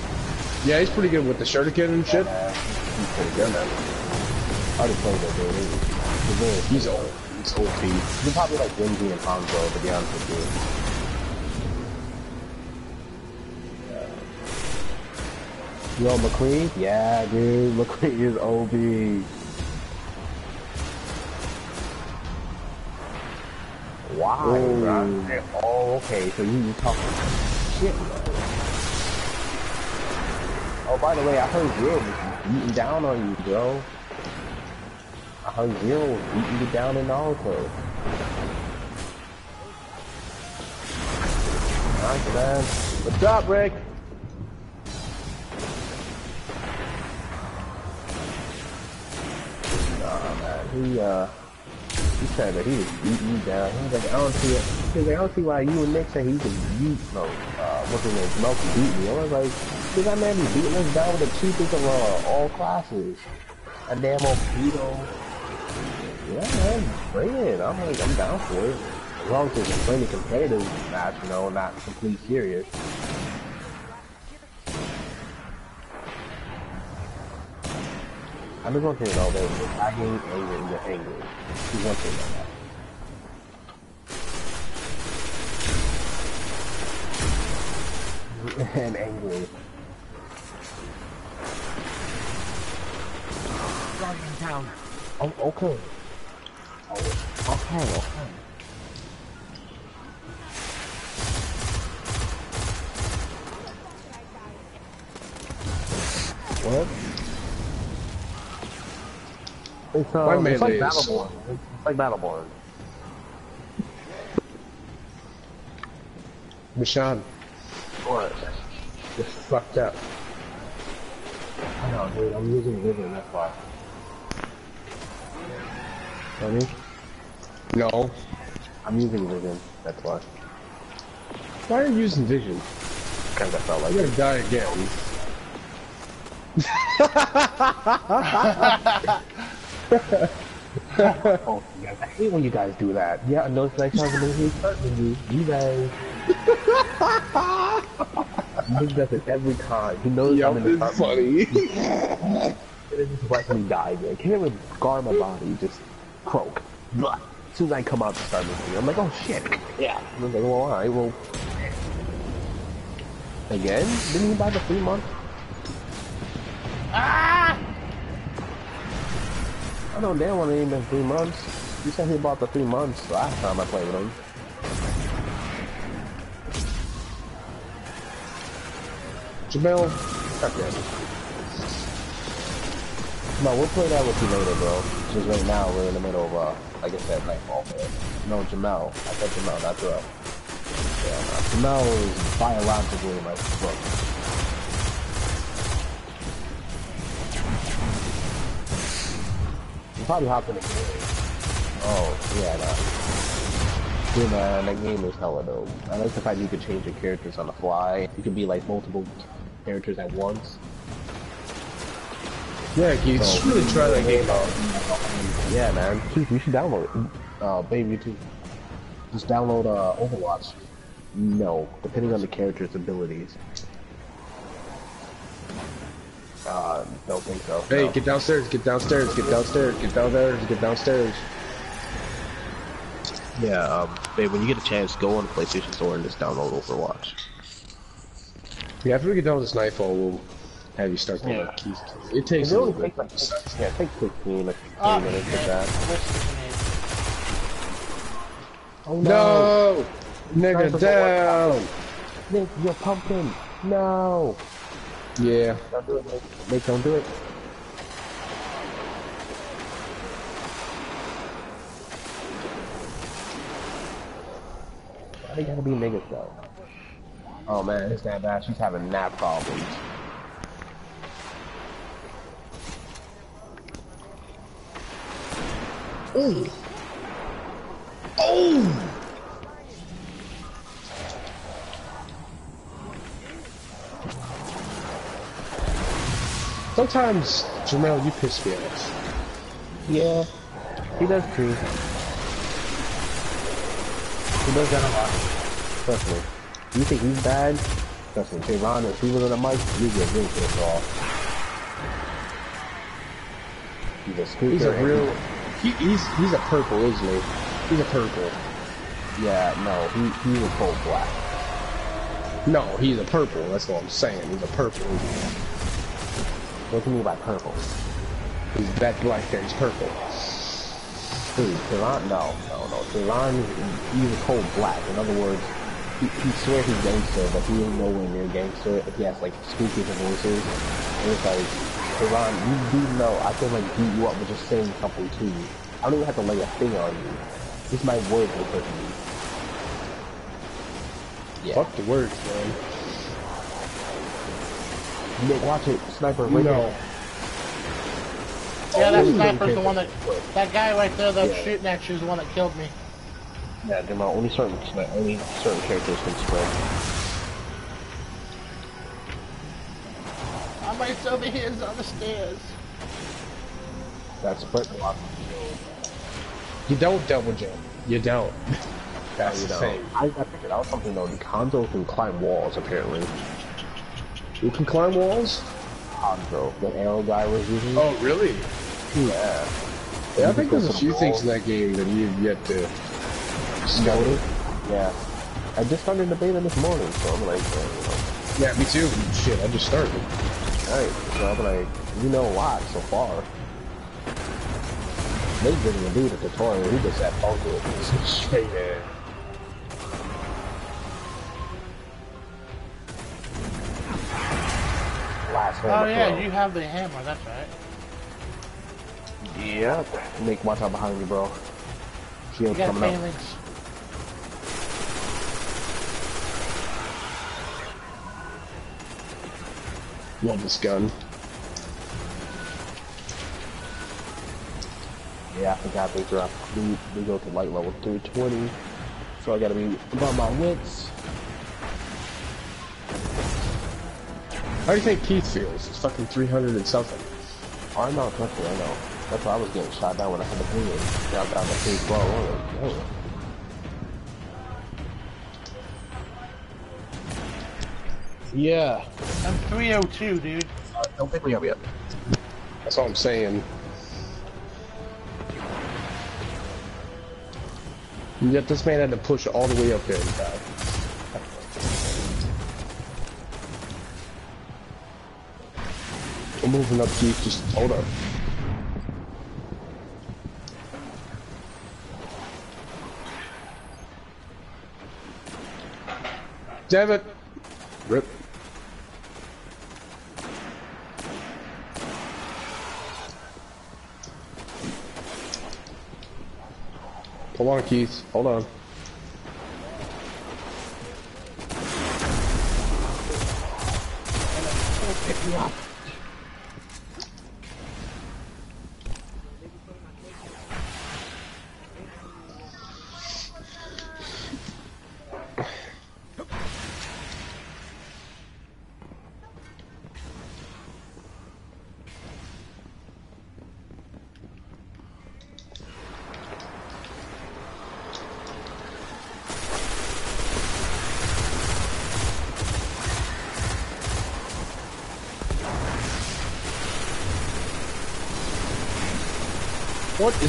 Yeah, he's pretty good with the shuriken and shit. he's pretty good, man. I already played that dude. He's, he's, he's old. He's OP. He's probably like Genji and Hanzo, to be honest with you. Yo, McCree? Yeah, dude. McCree is OB. Why? bro? Oh, okay. So you you talking shit, bro. Oh, by the way, I heard was beating down on you, bro. Heard Zero was beating you down in Naruto. Nice, man. What's up, Rick? Nah, man. He, uh, he said that he was beating you down. He was like, I don't see it. He was like, I don't see why you and Nick say he can beat, no, uh, what's his name, Malcolm beat me. I was like, dude, that man be beating us down with the cheapest of uh, all classes. A damn old pedo. Yeah, man, bring it. I'm like, I'm down for it. As long as it's a friendly competitive match, you know, not complete serious. I'm just one thing though, that you're lagging and angry. Just one thing about that. and angry. Guardian down. Oh, okay. Okay, okay. What? It's, My um, it's like Battleborn. It's like Battleborn. Mishan. What? Just fucked up. I know, dude. I'm using Vision, that's why. Ready? No. I'm using Vision, that's why. Why are you using Vision? Because I felt like You're gonna die again. oh, yes, I hate when you guys do that. Yeah, I like talking about hate hurting you. You guys. He does it every time. He knows Yo, I'm in the is funny. It just watching me die, man. Can't even guard my body, just croak. Blah. As soon as I come out to start moving, I'm like, oh shit. Yeah. I'm like, well, alright, well. Again? Didn't he buy the free month? Ah! I don't know damn well it ain't been three months. You said he bought the three months last time I played with him. Jamel, Okay. No, we'll play that with you later, bro. Just right now, we're in the middle of, uh, like I said, Nightfall. No, Jamel. I said Jamel, not Joel. Yeah, no. Jamel is biologically my. You probably hopped in the game. Oh, yeah. Yeah, man, that game is hella dope. I like the fact you could change your characters on the fly. You can be like multiple characters at once. Yeah, you So- just really try that game out. Yeah, man. Keith, you should download it. Uh, baby, too. Just download uh, Overwatch. No, depending on the character's abilities. Uh, don't think so. Hey, no. get downstairs, get downstairs, get downstairs, get downstairs, get downstairs. Yeah, um, babe, when you get a chance, go on the PlayStation Store and just download Overwatch. Yeah, after we get done with this nightfall, we'll have you start getting Yeah. keys. It takes It a only little bit. takes like, yeah, it takes 15, like 15 Oh, minutes with man. that. Oh No! Nigga, Sniper down! Nick, you're pumpkin! No! Yeah. Don't do it, Nick. Nick, don't do it. Why they gotta be niggas though? Oh man, it's that bad. She's having nap problems. Ooh. Oh! Sometimes, Jamel, you piss me off. Yeah, he does too. He does that a lot. Trust me. You think he's bad? Trust me, Trayvon, if he was on the mic, you'd get real pissed off. He's a. He's a real. He, he's he's a purple, isn't he? He's a purple. Yeah, no, he he was full black. No, he's a purple. That's what I'm saying. He's a purple. What do you mean by purple? He's that black there. He's purple. Dude, no, no, no. Trayvon, he was cold black. In other words, he, he swear he's gangster, but he ain't nowhere near a gangster if he has like squeaky voices. And it's like, Trayvon, you do know I can like beat you up with just saying something to you. I don't even have to lay a finger on you. Just my words will hurt you. Yeah. Fuck the words, man. Nick, watch it. Sniper, right No. there. Yeah, that Ooh. sniper's the one that, that guy right there that's Yeah. shooting at you is the one that killed me. Yeah, Jamal, only certain, only certain characters can spread. I'm right over here is on the stairs. That spread block. You don't double jump. You don't. That's you the know, thing. I, I figured out something though. The Hanzo can climb walls apparently. You can climb walls? Hanzo, the arrow guy was using. Oh, really? Yeah. Yeah, I think just there's go a to few the things in that game that you've yet to discover. Notice? Yeah. I just started the beta this morning, so I'm like, uh, you know. Yeah, me too. Shit, I just started. Alright, so I'm like, you know a lot so far. They didn't even do the tutorial, he just said, oh, good. Straight in. Last Oh yeah, throw. you have the hammer, that's right. Yep. Nick, watch out behind you, bro. Shield's coming up. phalanx. Love this gun. Yeah, I forgot they drop. We go to light level 320. So I gotta be about my wits. How do you think Keith feels? It's fucking 300 and something. Oh, I'm not country, I know. That's why I was getting shot down when I had the ping. Now that I'm a 312, Yeah. I'm 302, dude. Uh, don't pick me up yet. That's all I'm saying. Yet this man had to push all the way up there and die. I'm moving up, Keith. Just hold up. Damn it! Rip. Hold on, Keith. Hold on.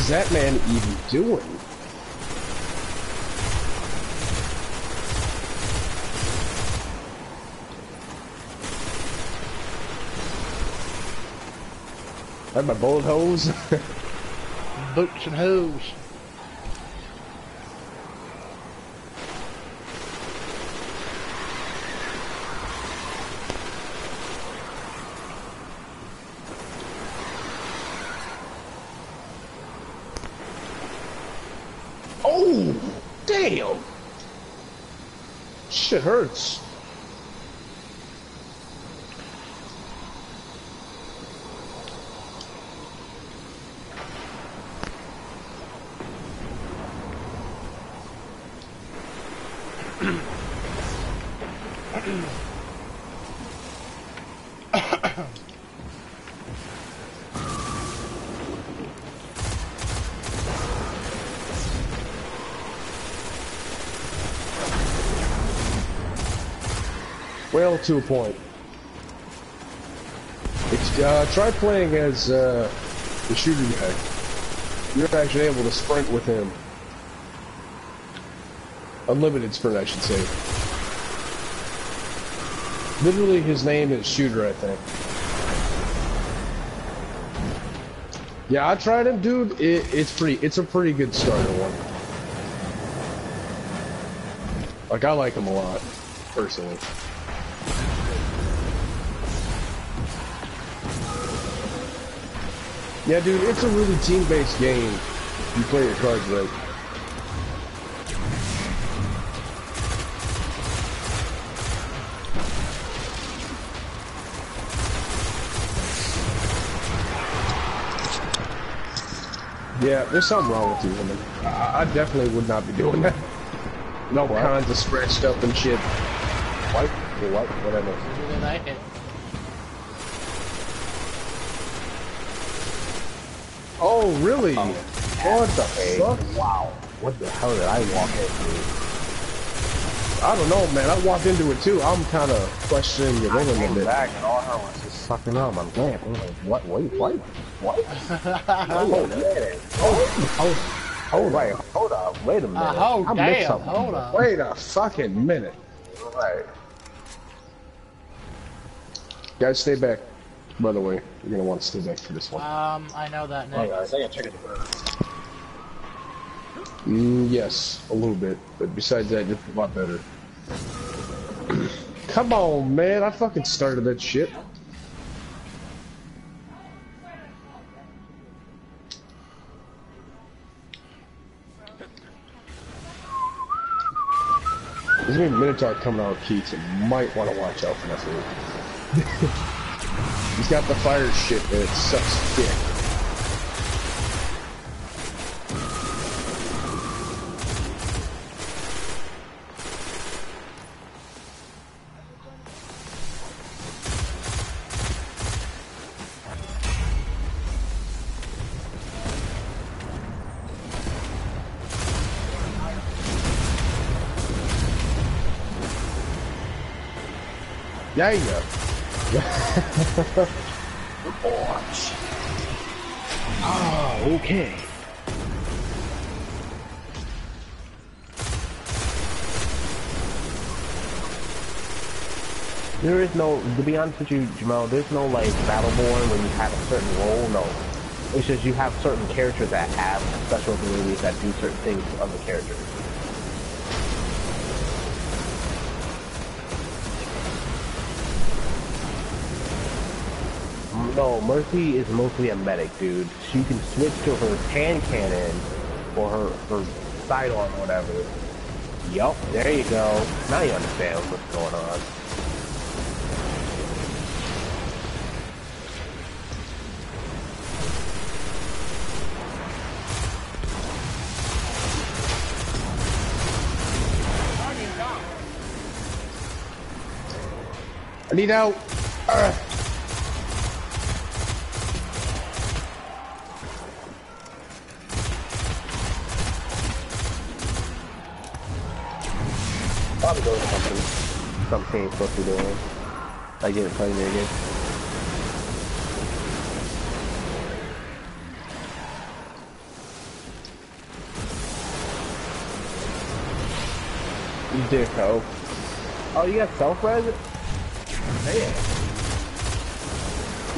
Is that man even doing? I have my bullet holes. Boots and hose. Oh, damn. Shit hurts. To a point. It's, uh, try playing as uh, the shooter guy. You're actually able to sprint with him. Unlimited sprint, I should say. Literally, his name is Shooter, I think. Yeah, I tried him, dude. It, it's pretty. It's a pretty good starter one. Like I like him a lot, personally. Yeah, dude, it's a really team-based game. You play your cards right. Yeah, there's something wrong with you, woman. I, I definitely would not be doing that. No What? kinds of scratched up and shit. What? What? What I miss? Do the night hit. Oh, really? what the Hey, fuck? wow. What the hell did I walk into? I don't know, man. I walked into it too. I'm kind of questioning your I rhythm a came bit. back and all her was just sucking up. I'm damn. I'm like, what? Wait, what? What? Hold a minute. Hold, hold, hold, right. Hold up. Wait a minute. Uh, oh, I missed damn. something. Hold on. Wait a fucking minute. Right. Guys, stay back. By the way, you're gonna want to stay back for this one. Um, I know that, Nick. I gotta check it. Mm, yes, a little bit, but besides that, it's a lot better. Come on, man! I fucking started that shit. There's gonna be Minotaur coming out with Keith, and might want to watch out for that fool. He's got the fire shit that sucks dick. Yeah, you go. Ah, okay. There is no, to be honest with you, Jamal, there's no like Battleborn when you have a certain role, no. It's just you have certain characters that have special abilities that do certain things to other characters. No, Mercy is mostly a medic, dude. She can switch to her hand cannon or her, her sidearm or whatever. Yup, there you go. Now you understand what's going on. I need out. Supposed to be doing. Like getting playing there again. Dicko. Oh, you got self-res? Man.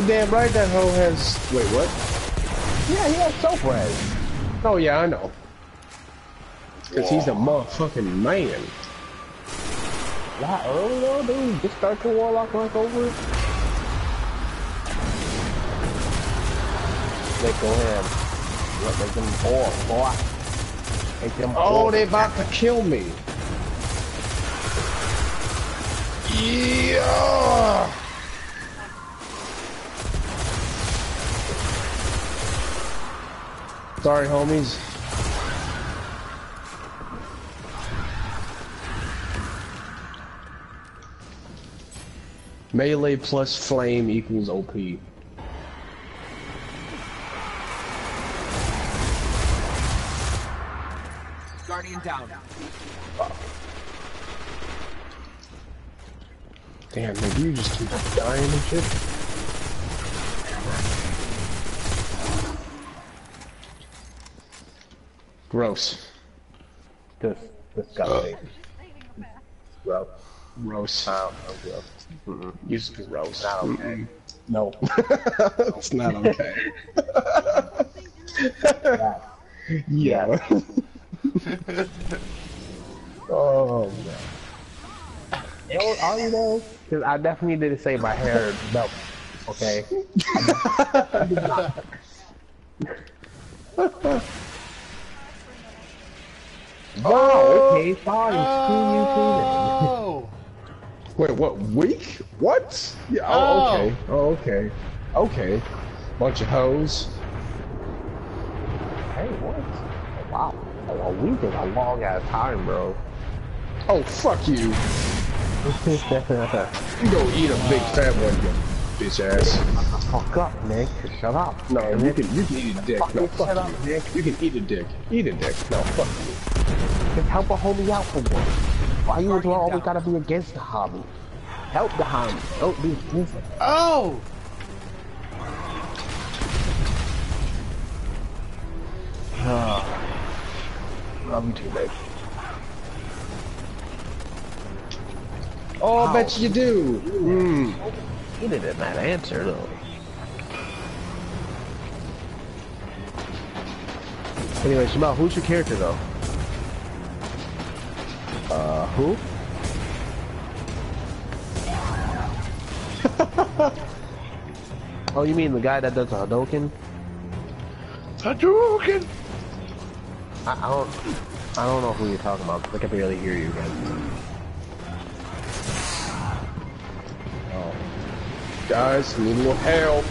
Damn right that hoe has... Wait, what? Yeah, he has self-res. Oh, yeah, I know. Because he's a motherfucking man. Not early though, dude. Just start your warlock like over it. They go ahead. Let make them boy, boy. Make them Oh, boy. they about to kill me. Yeah. Sorry, homies. Melee plus flame equals OP. Guardian down. Damn, maybe you just keep dying and shit. Gross. Dis disgusting. Gross. Gross. Um, oh. Not okay. Mm-mm. No. it's not okay. yeah. Oh man. Are oh, you though? Because I definitely didn't say my hair melt. Okay. oh, okay, fine. Oh. Screw you too. Oh! Wait, what? week? What? Yeah. Oh, Oh. okay. Oh, okay. Okay. Bunch of hoes. Hey, what? Wow. A week is a long ass time, bro. Oh, fuck you. You go eat a big fat one, you bitch ass. Fuck up, Nick. Shut up. No, you can you can eat a dick. No, Fucking fuck shut you. up, Nick. You can eat a dick. Eat a dick. No, fuck you. Just help a homie out for once. Why you always gotta be against the hobby? Help the hobby. Don't be against it. Oh! Love you too, babe. Oh, I bet you do. Mm. He didn't that answer though. Anyway, Jamal, who's your character though? Uh, who? oh, you mean the guy that does the Hadouken? Hadouken. I, I don't, I don't know who you're talking about. I can barely hear you again. Guys, need a little help.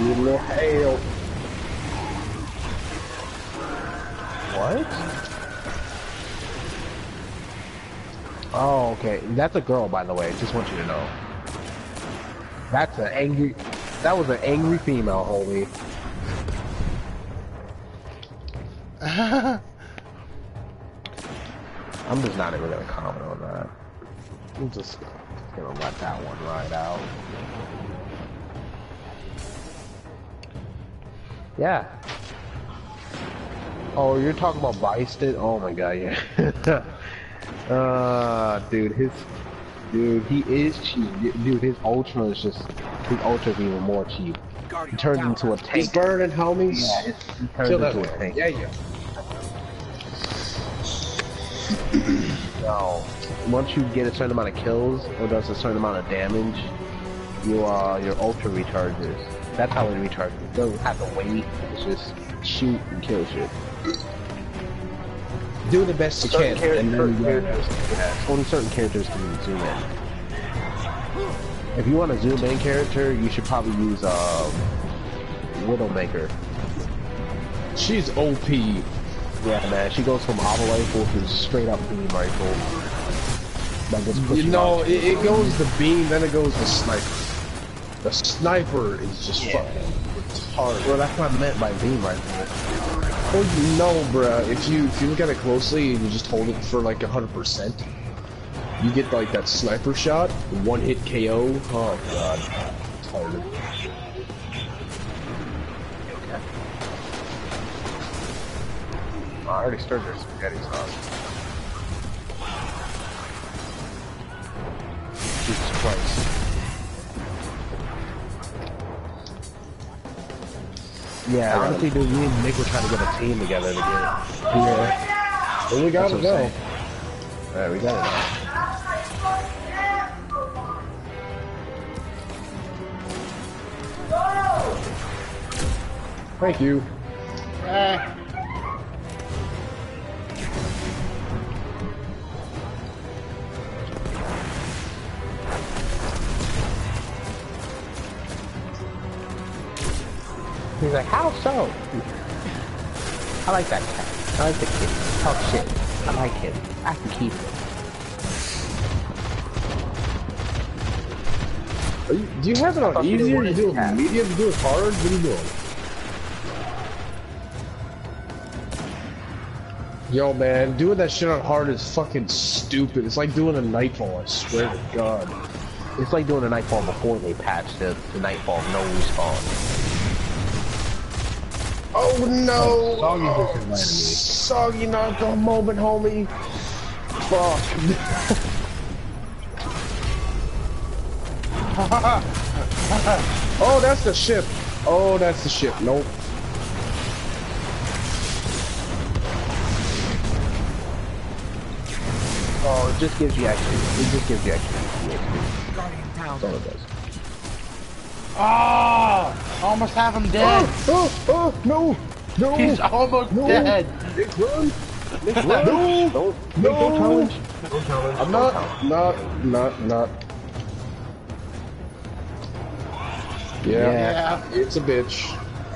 Need a little help. What? Oh, okay. That's a girl, by the way. Just want you to know. That's an angry. That was an angry female, holy. I'm just not even gonna comment on that. I'm just gonna let that one ride out. Yeah. Oh, you're talking about Bison? Oh my god, yeah. uh, dude, his, dude, he is cheap. Dude, his Ultra is just, his Ultra is even more cheap. He turns into a tank. He's burning homies. Yeah, it's- he turns Kill into a tank. Yeah, yeah. No. Once you get a certain amount of kills or does a certain amount of damage, you uh your ultra recharges. That's how it recharges. It doesn't have to wait. It's just shoot and kill shit. Do the best you Certain can, and then certain you characters, yeah, only certain characters can zoom in. If you want a zoom in character, you should probably use uh Widowmaker. She's OP. Yeah, man. She goes from auto rifle to straight up beam rifle. That just puts You know, it, it goes the beam, then it goes the sniper. The sniper is just Yeah. fucking hard. Well, that's what I meant by beam rifle. Well, you know, bruh, if you if you look at it closely and you just hold it for like hundred percent, you get like that sniper shot, one hit KO. Oh god, hard. I already stirred their spaghetti sauce. Jesus Christ. Yeah, honestly, dude, me and Nick were trying to get a team together to get. Yeah. Well, we got That's it what saying. Alright, we got it now. Thank you. Eh. He's like, how so? I like that cat. I like the kid. Talk shit. I like him. I can keep him. Are you, do you have it on Fucking easy or what you is do it that? medium? You do it hard? What are you doing? Yo, man, doing that shit on hard is fucking stupid. It's like doing a nightfall. I swear to God. It's like doing a Nightfall before they patched the, the Nightfall no respawn. Oh no! Soggy just Oh, invited me. Soggy not the moment, homie. Fuck. oh, that's the ship. Oh, that's the ship. Nope. Oh, it just gives you extra. It just gives you extra. That's all it does. Oh! Almost have him dead. Oh, oh, no! No! He's almost no. dead. Nick, run! Nick, run! No! No! Don't challenge. Don't challenge. I'm Don't not, challenge. not, not, not. Yeah, Yeah. it's a bitch.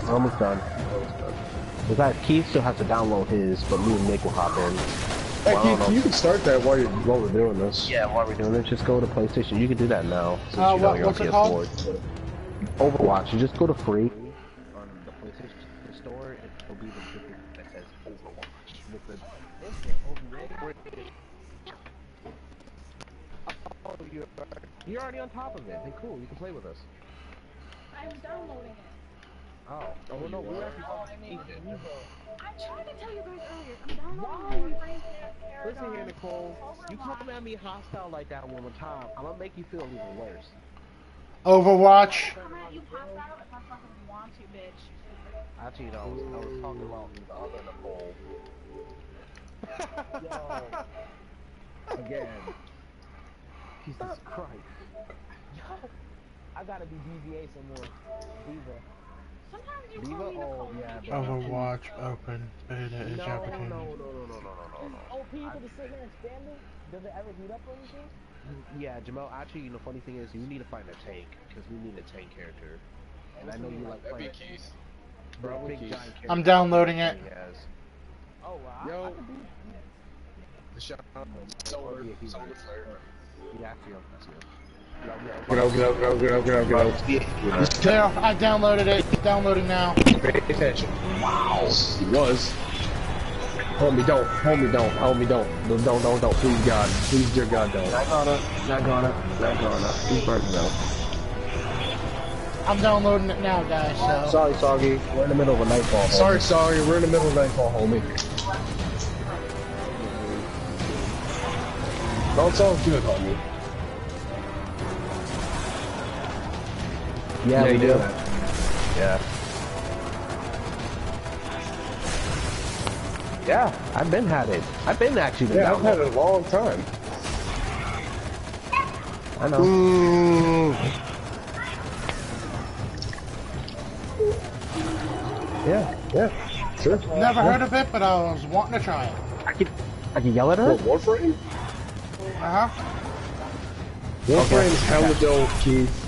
Almost done. Almost done. Besides, Keith still has to download his, but me and Nick will hop in. Hey, Well, I Keith, know. you can start that while, you're, while we're doing this. Yeah, while we're doing it, just go to PlayStation. You can do that now. Since Uh, you know what- you're what's on it called? PS4. Overwatch. You just go to free. On the PlayStation Store, it will be the ticket that says Overwatch. With the Oh, you're, you're already on top of it. Then cool, you can play with us. I'm downloading it. Oh, oh no, we're actually talking I tried to tell you guys earlier. I'm downloading it. Listen here, Nicole. You come at me hostile like that one more time, I'm gonna make you feel even worse. Overwatch. Come you passed I fucking want to, bitch. Actually, I was, I was talking about the other Nicole. Yo. Again. Jesus Christ. Yo. I gotta be D.Va some more. Diva. Sometimes you Diva? call me Oh, yeah. but- Overwatch open beta is No, opportunity. no, no, no, no, no, no, no. Oh, people to sit here and stand? Does it ever heat up or anything? Yeah, Jamal, actually, you know, funny thing is, you need to find a tank, because we need a tank character. And I know you like That'd be playing Keith. the Probably big Keith. giant character. I'm downloading it. has. Oh, wow. Yo. I could. The shot. Solar. Oh, yeah, he's- Solar flare. Yeah, I see him, I see him. Get out, get out, get out, get out, get out, get out. There, I downloaded it. It's downloading now. Pay attention. Wow. He was. Homie, don't. Homie, don't. Homie, don't. Don't, don't, don't, don't. Please, God. Please, dear God, don't. Not gonna, not gonna, not gonna. He's burnt now. I'm downloading it now, guys. So Sorry, Soggy. We're in the middle of a nightfall. homie. Sorry, sorry. We're in the middle of a nightfall, homie. No, it's all good, homie. Yeah, we you do. do. Yeah. Yeah, I've been had it. I've been actually been Yeah, I've down had it a long time. I know. Mm, Yeah. yeah, sure. never heard of it, but I was wanting to try it. I can, I can yell at her. What, Warframe? Uh huh. Warframe's hella dope, Keith.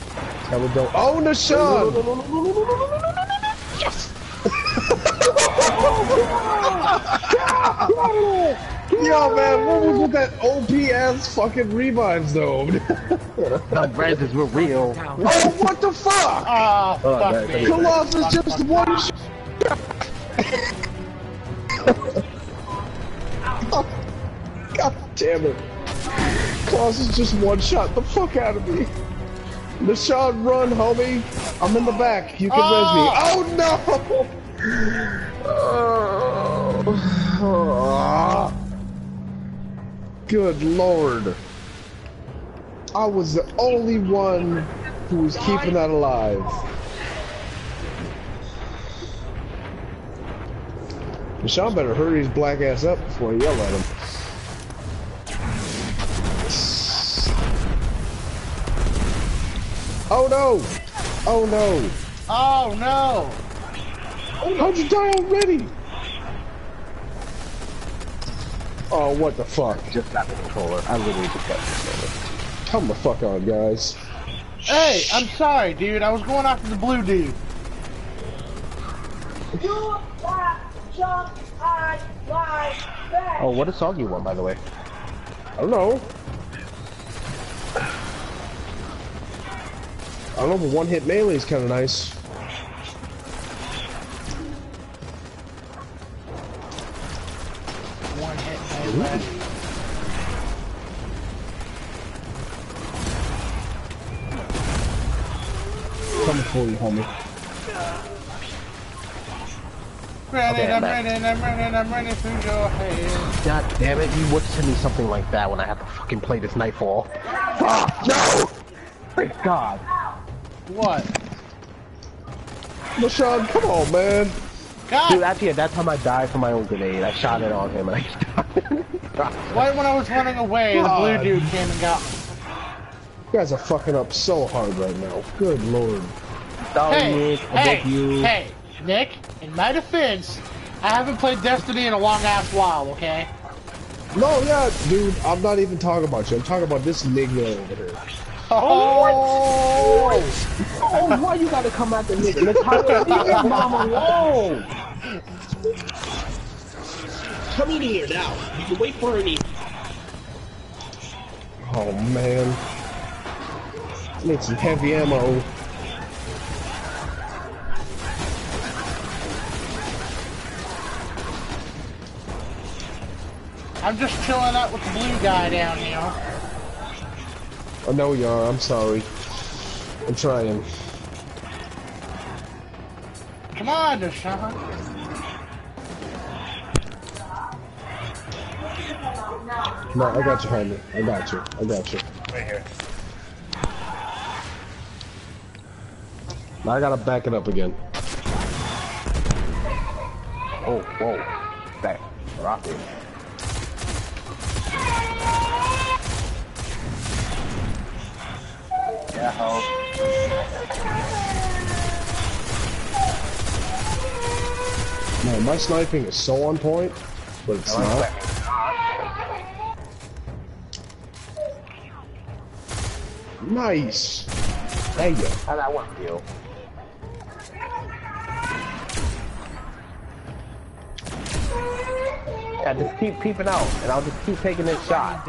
Hella dope. Oh, Nashawn! Yo, man, what was with that OP-ass fucking revives, though? The Reses were real. oh, what the fuck? Oh, Oh, fuck that- me. Colossus just one sh- God damn it. Colossus just one shot the fuck out of me. Nashawn, run, homie. I'm in the back. You can res me. Oh, oh no! Oh. Good lord. I was the only one who was keeping that alive. Sean better hurry his black ass up before I yell at him. Oh no! Oh no! Oh no! How'd you die already? Oh, what the fuck? Just got the controller. I literally just got the controller. Come the fuck on, guys. Hey, I'm sorry, dude. I was going after the blue dude. Do not jump on my back. Oh, what a soggy one, by the way. I don't know. I don't know, but one hit melee is kind of nice. One hit melee. Coming for you, homie. Running, Okay, I'm I'm back. running, I'm running, I'm running through your head. God damn it, you would send me something like that when I have to fucking play this Nightfall. Fuck, no! Thank God. What? Nashawn, come on, man. God! Dude, actually, at that time I died from my own grenade. I shot it on him and I died. Right when I was running away, the blue dude came and got me. You guys are fucking up so hard right now. Good lord. Sorry, Hey, Nick, hey, you. hey, Nick, in my defense, I haven't played Destiny in a long ass while, okay? No, yeah, dude, I'm not even talking about you. I'm talking about this nigga over here. Oh! Oh, why you gotta come at the nigga? Let's leave his mom alone. Come in here now. You can wait for any. Oh, man. Need some heavy ammo. I'm just chilling out with the blue guy down here. I know you are. I'm sorry. I'm trying. Come on, Deshaun. No, I got you, homie. I got you. I got you. Right here. Now I gotta back it up again. Oh, whoa. That rocket. Yeah, ho. Man, my sniping is so on point, but it's not. Nice. There you. How that one feel? Yeah, just keep peeping out, and I'll just keep taking this shot.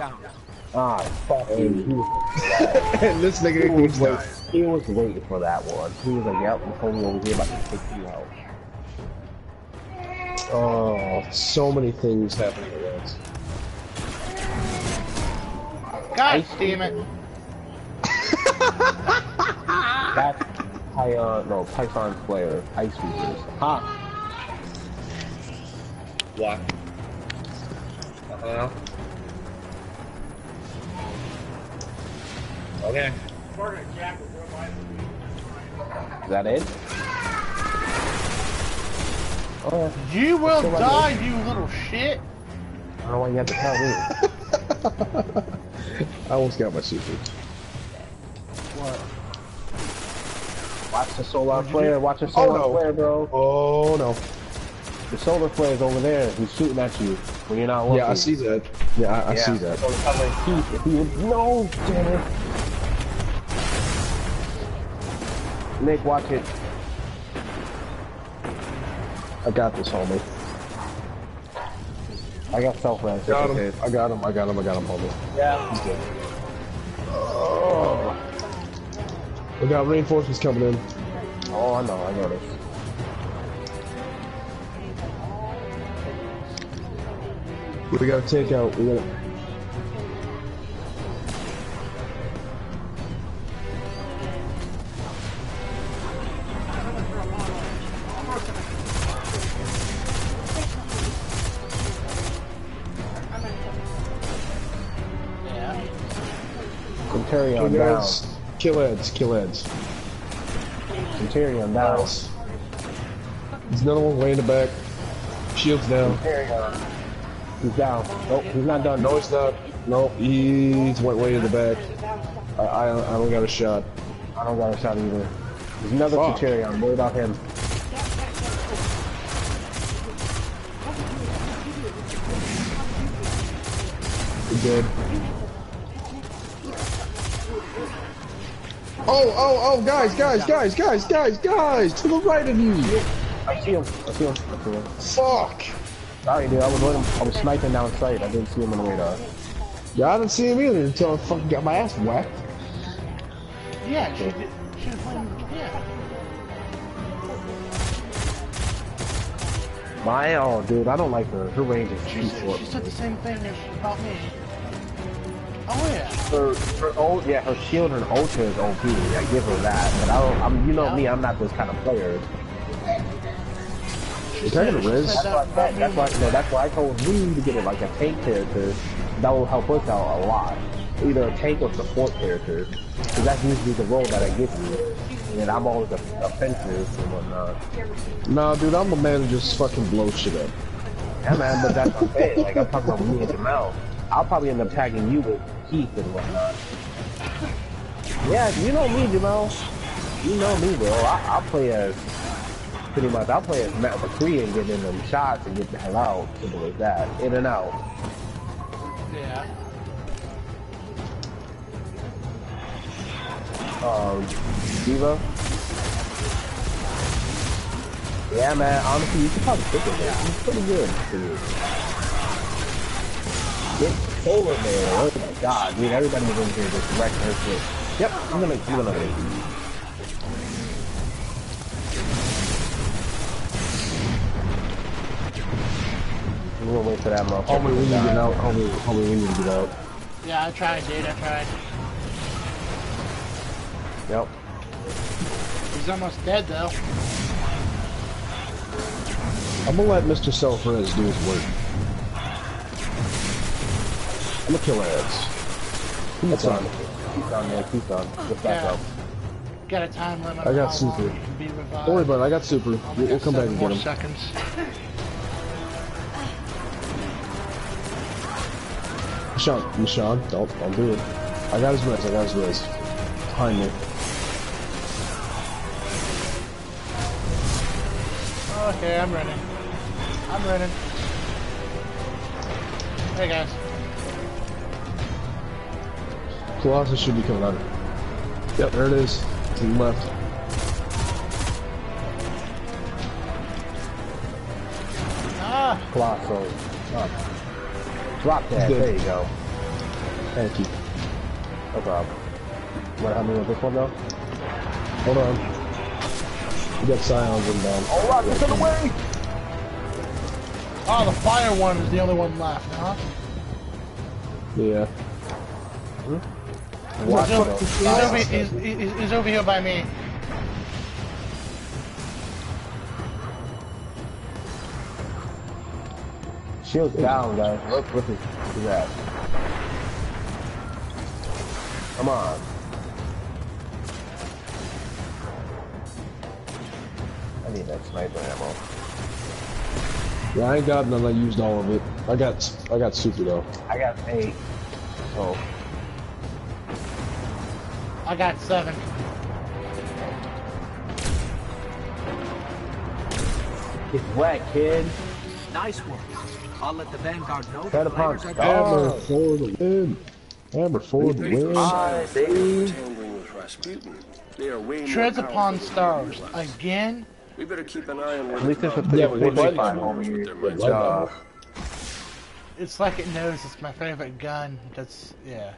Ah, fuck you. And this nigga he was, wait, he was waiting for that one. He was like, yep, I'm totally over here about to take you out. Oh, so many things happening at once. God damn it. That's Python, no, Python Slayer, Ice Reapers. Ha! What? Uh-huh. Okay. Is that it? Oh, You will die, you little shit. I don't know why you have to tell me. I almost got my super. What? Watch the solar you flare, watch the Oh, solar no. flare, bro. Oh no. The solar flare is over there. He's shooting at you when you're not looking. Yeah, I see that. Yeah, I, I Yeah, see that. So the color heat, if he no, damn it. Nick, watch it. I got this, homie. I got self res. Got him. I got him. I got him. I got him, homie. Yeah. He's dead. Oh. We got reinforcements coming in. Oh, I know, I know this. We gotta take out. We gotta. Down. heads. Kill heads. Kill heads. Centurion down. There's another one way in the back. Shields down. Centurion. He's down. Nope, he's not done. No, he's not. No, he's went way in the back. I, I, I don't got a shot. I don't got a shot either. There's another Fuck. Centurion. Worry about him. He dead. Oh, oh, oh, guys, guys, guys, guys, guys, guys, to the right of you. I see him. I see him. I see him. Fuck. Sorry, dude. I was waiting. I was sniping down sight. I didn't see him on the radar. Yeah, I didn't see him either until I fucking got my ass whacked. Yeah, she did. She was playing. Yeah. My oh, dude. I don't like her. Her range is She too short. she said the same thing as about me. Oh yeah. Her, her ult, yeah, her shield and ultra is OP. I give her that, but I don't. I'm, you know me, I'm not this kind of player. She Is that said, gonna she Riz? said That's that why, about that's why, no, that's why I told you to get it like a tank character. That will help us out a lot. Either a tank or support character, because that's usually the role that I give you. And I'm always a, offensive and whatnot. Nah, dude, I'm a man who just fucking blows shit up. Yeah, man, but that's what I'm saying. Like I'm talking about me and Jamal. I'll probably end up tagging you with Yeah, you know me, Jamal. You know me, bro. I, I'll play as pretty much. I'll play as Matt McCree and get in them shots and get the hell out, simple as that. In and out. Yeah. Um, Diva. Yeah, man. Honestly, you should probably pick it. Pretty good. Dude. Polar Bear. Oh my god, dude. Everybody was in here just wrecking her shit. Yep, I'm gonna, I'm gonna make. We're gonna wait for that motherfucker. Homie, we need to get out. Homie, homie, we need to get out. Yeah, I tried, dude. I tried. Yep. He's almost dead though. I'm gonna let Mr. Self-Res do his work. I'm gonna kill ads. Keep That's on. on. Keep on there. Keep on. Oh, get back Yeah. up. Got a time limit. I got super. you can. Don't worry about it. I got super. We'll, we'll Got come back and get him. seconds. Sean, Sean, don't, don't do it. I got his res. I got his res. Behind me. Okay, I'm running. I'm running. Hey guys. Colossus should be coming out. Yep, there it is. To the left. Ah! Colossal. Up. Uh, drop that. There you go. Thank you. No problem. Want to help me with this one though? Hold on. We got Psions inbound. Oh, rock, it's on the way! Oh, the fire one is the only one left, huh? Yeah. He's over, he's, over, he's, he's, he's over here by me. Shield's down, guys. Look, look at his ass. Come on. I need that sniper ammo. Yeah, I ain't got none. I used all of it. I got, I got super though. I got eight. So I got seven. get wet, kid. Nice work. I'll let the Vanguard know. Tread the upon flavors are Hammer stars. for the win. Hammer for the win. Hi, baby. Tangling with Rasputin. They are Treads upon stars. Again? We better keep an eye on where At least the it's a crowd Yeah, goes. but they 45 like homie. With their Good minds job. It's like it knows it's my favorite gun. That's, yeah.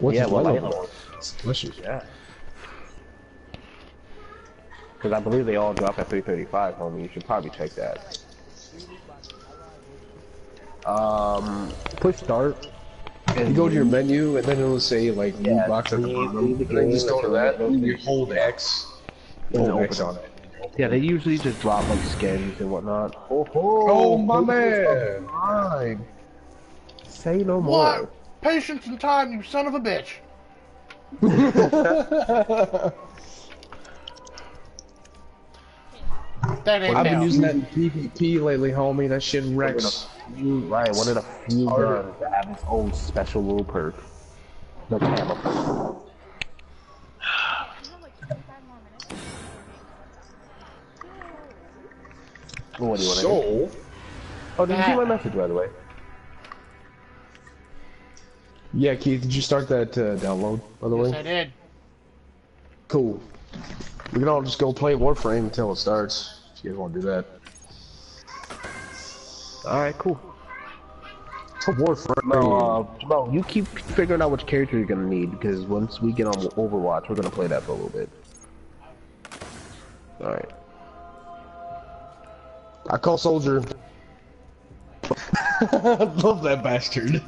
What's yeah, well, light I level? Bless you. Yeah. Because I believe they all drop at 335, homie. You should probably check that. Um, push start. You go to your menu and then it'll say like new Yeah, box at the leave- bottom, the and then just go to that and you hold X. And Hold open X on it. Yeah, they usually just drop like skins and whatnot. Oh, Oh, my man. Say no more. What? Patience and time, you son of a bitch. That ain't I've been now. using that in PvP lately, homie. That shit wrecks. You, right, one of the few guns that have its own special little perk. The camo. What do you want to do? So, Oh, did you see my message, by the way? Yeah, Keith, did you start that uh, download, by the Yes, way? I did. Cool. We can all just go play Warframe until it starts, if you guys want to do that. Alright, cool. Warframe. No, uh, Bro, you keep figuring out which character you're gonna need, because once we get on Overwatch, we're gonna play that for a little bit. Alright. I call soldier. Love that bastard.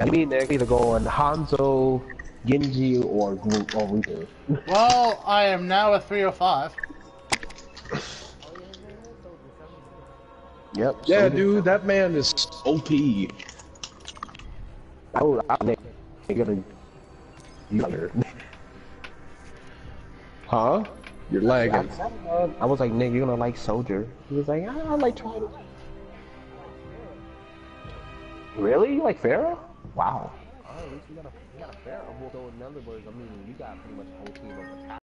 I mean, they can either go on Hanzo, Genji, or Gru- or Reaper. Well, I am now a 305. Yep. Yeah, so- dude, that man is OP. I would, I would they gonna younger. Huh? You're lagging. I was like, nigga, you're gonna like Soldier. He was like, ah, I like trying. Really? You like Pharah? Wow. At least you got a, you got a Pharah. Although in other words, I mean, got pretty much a whole team of attack.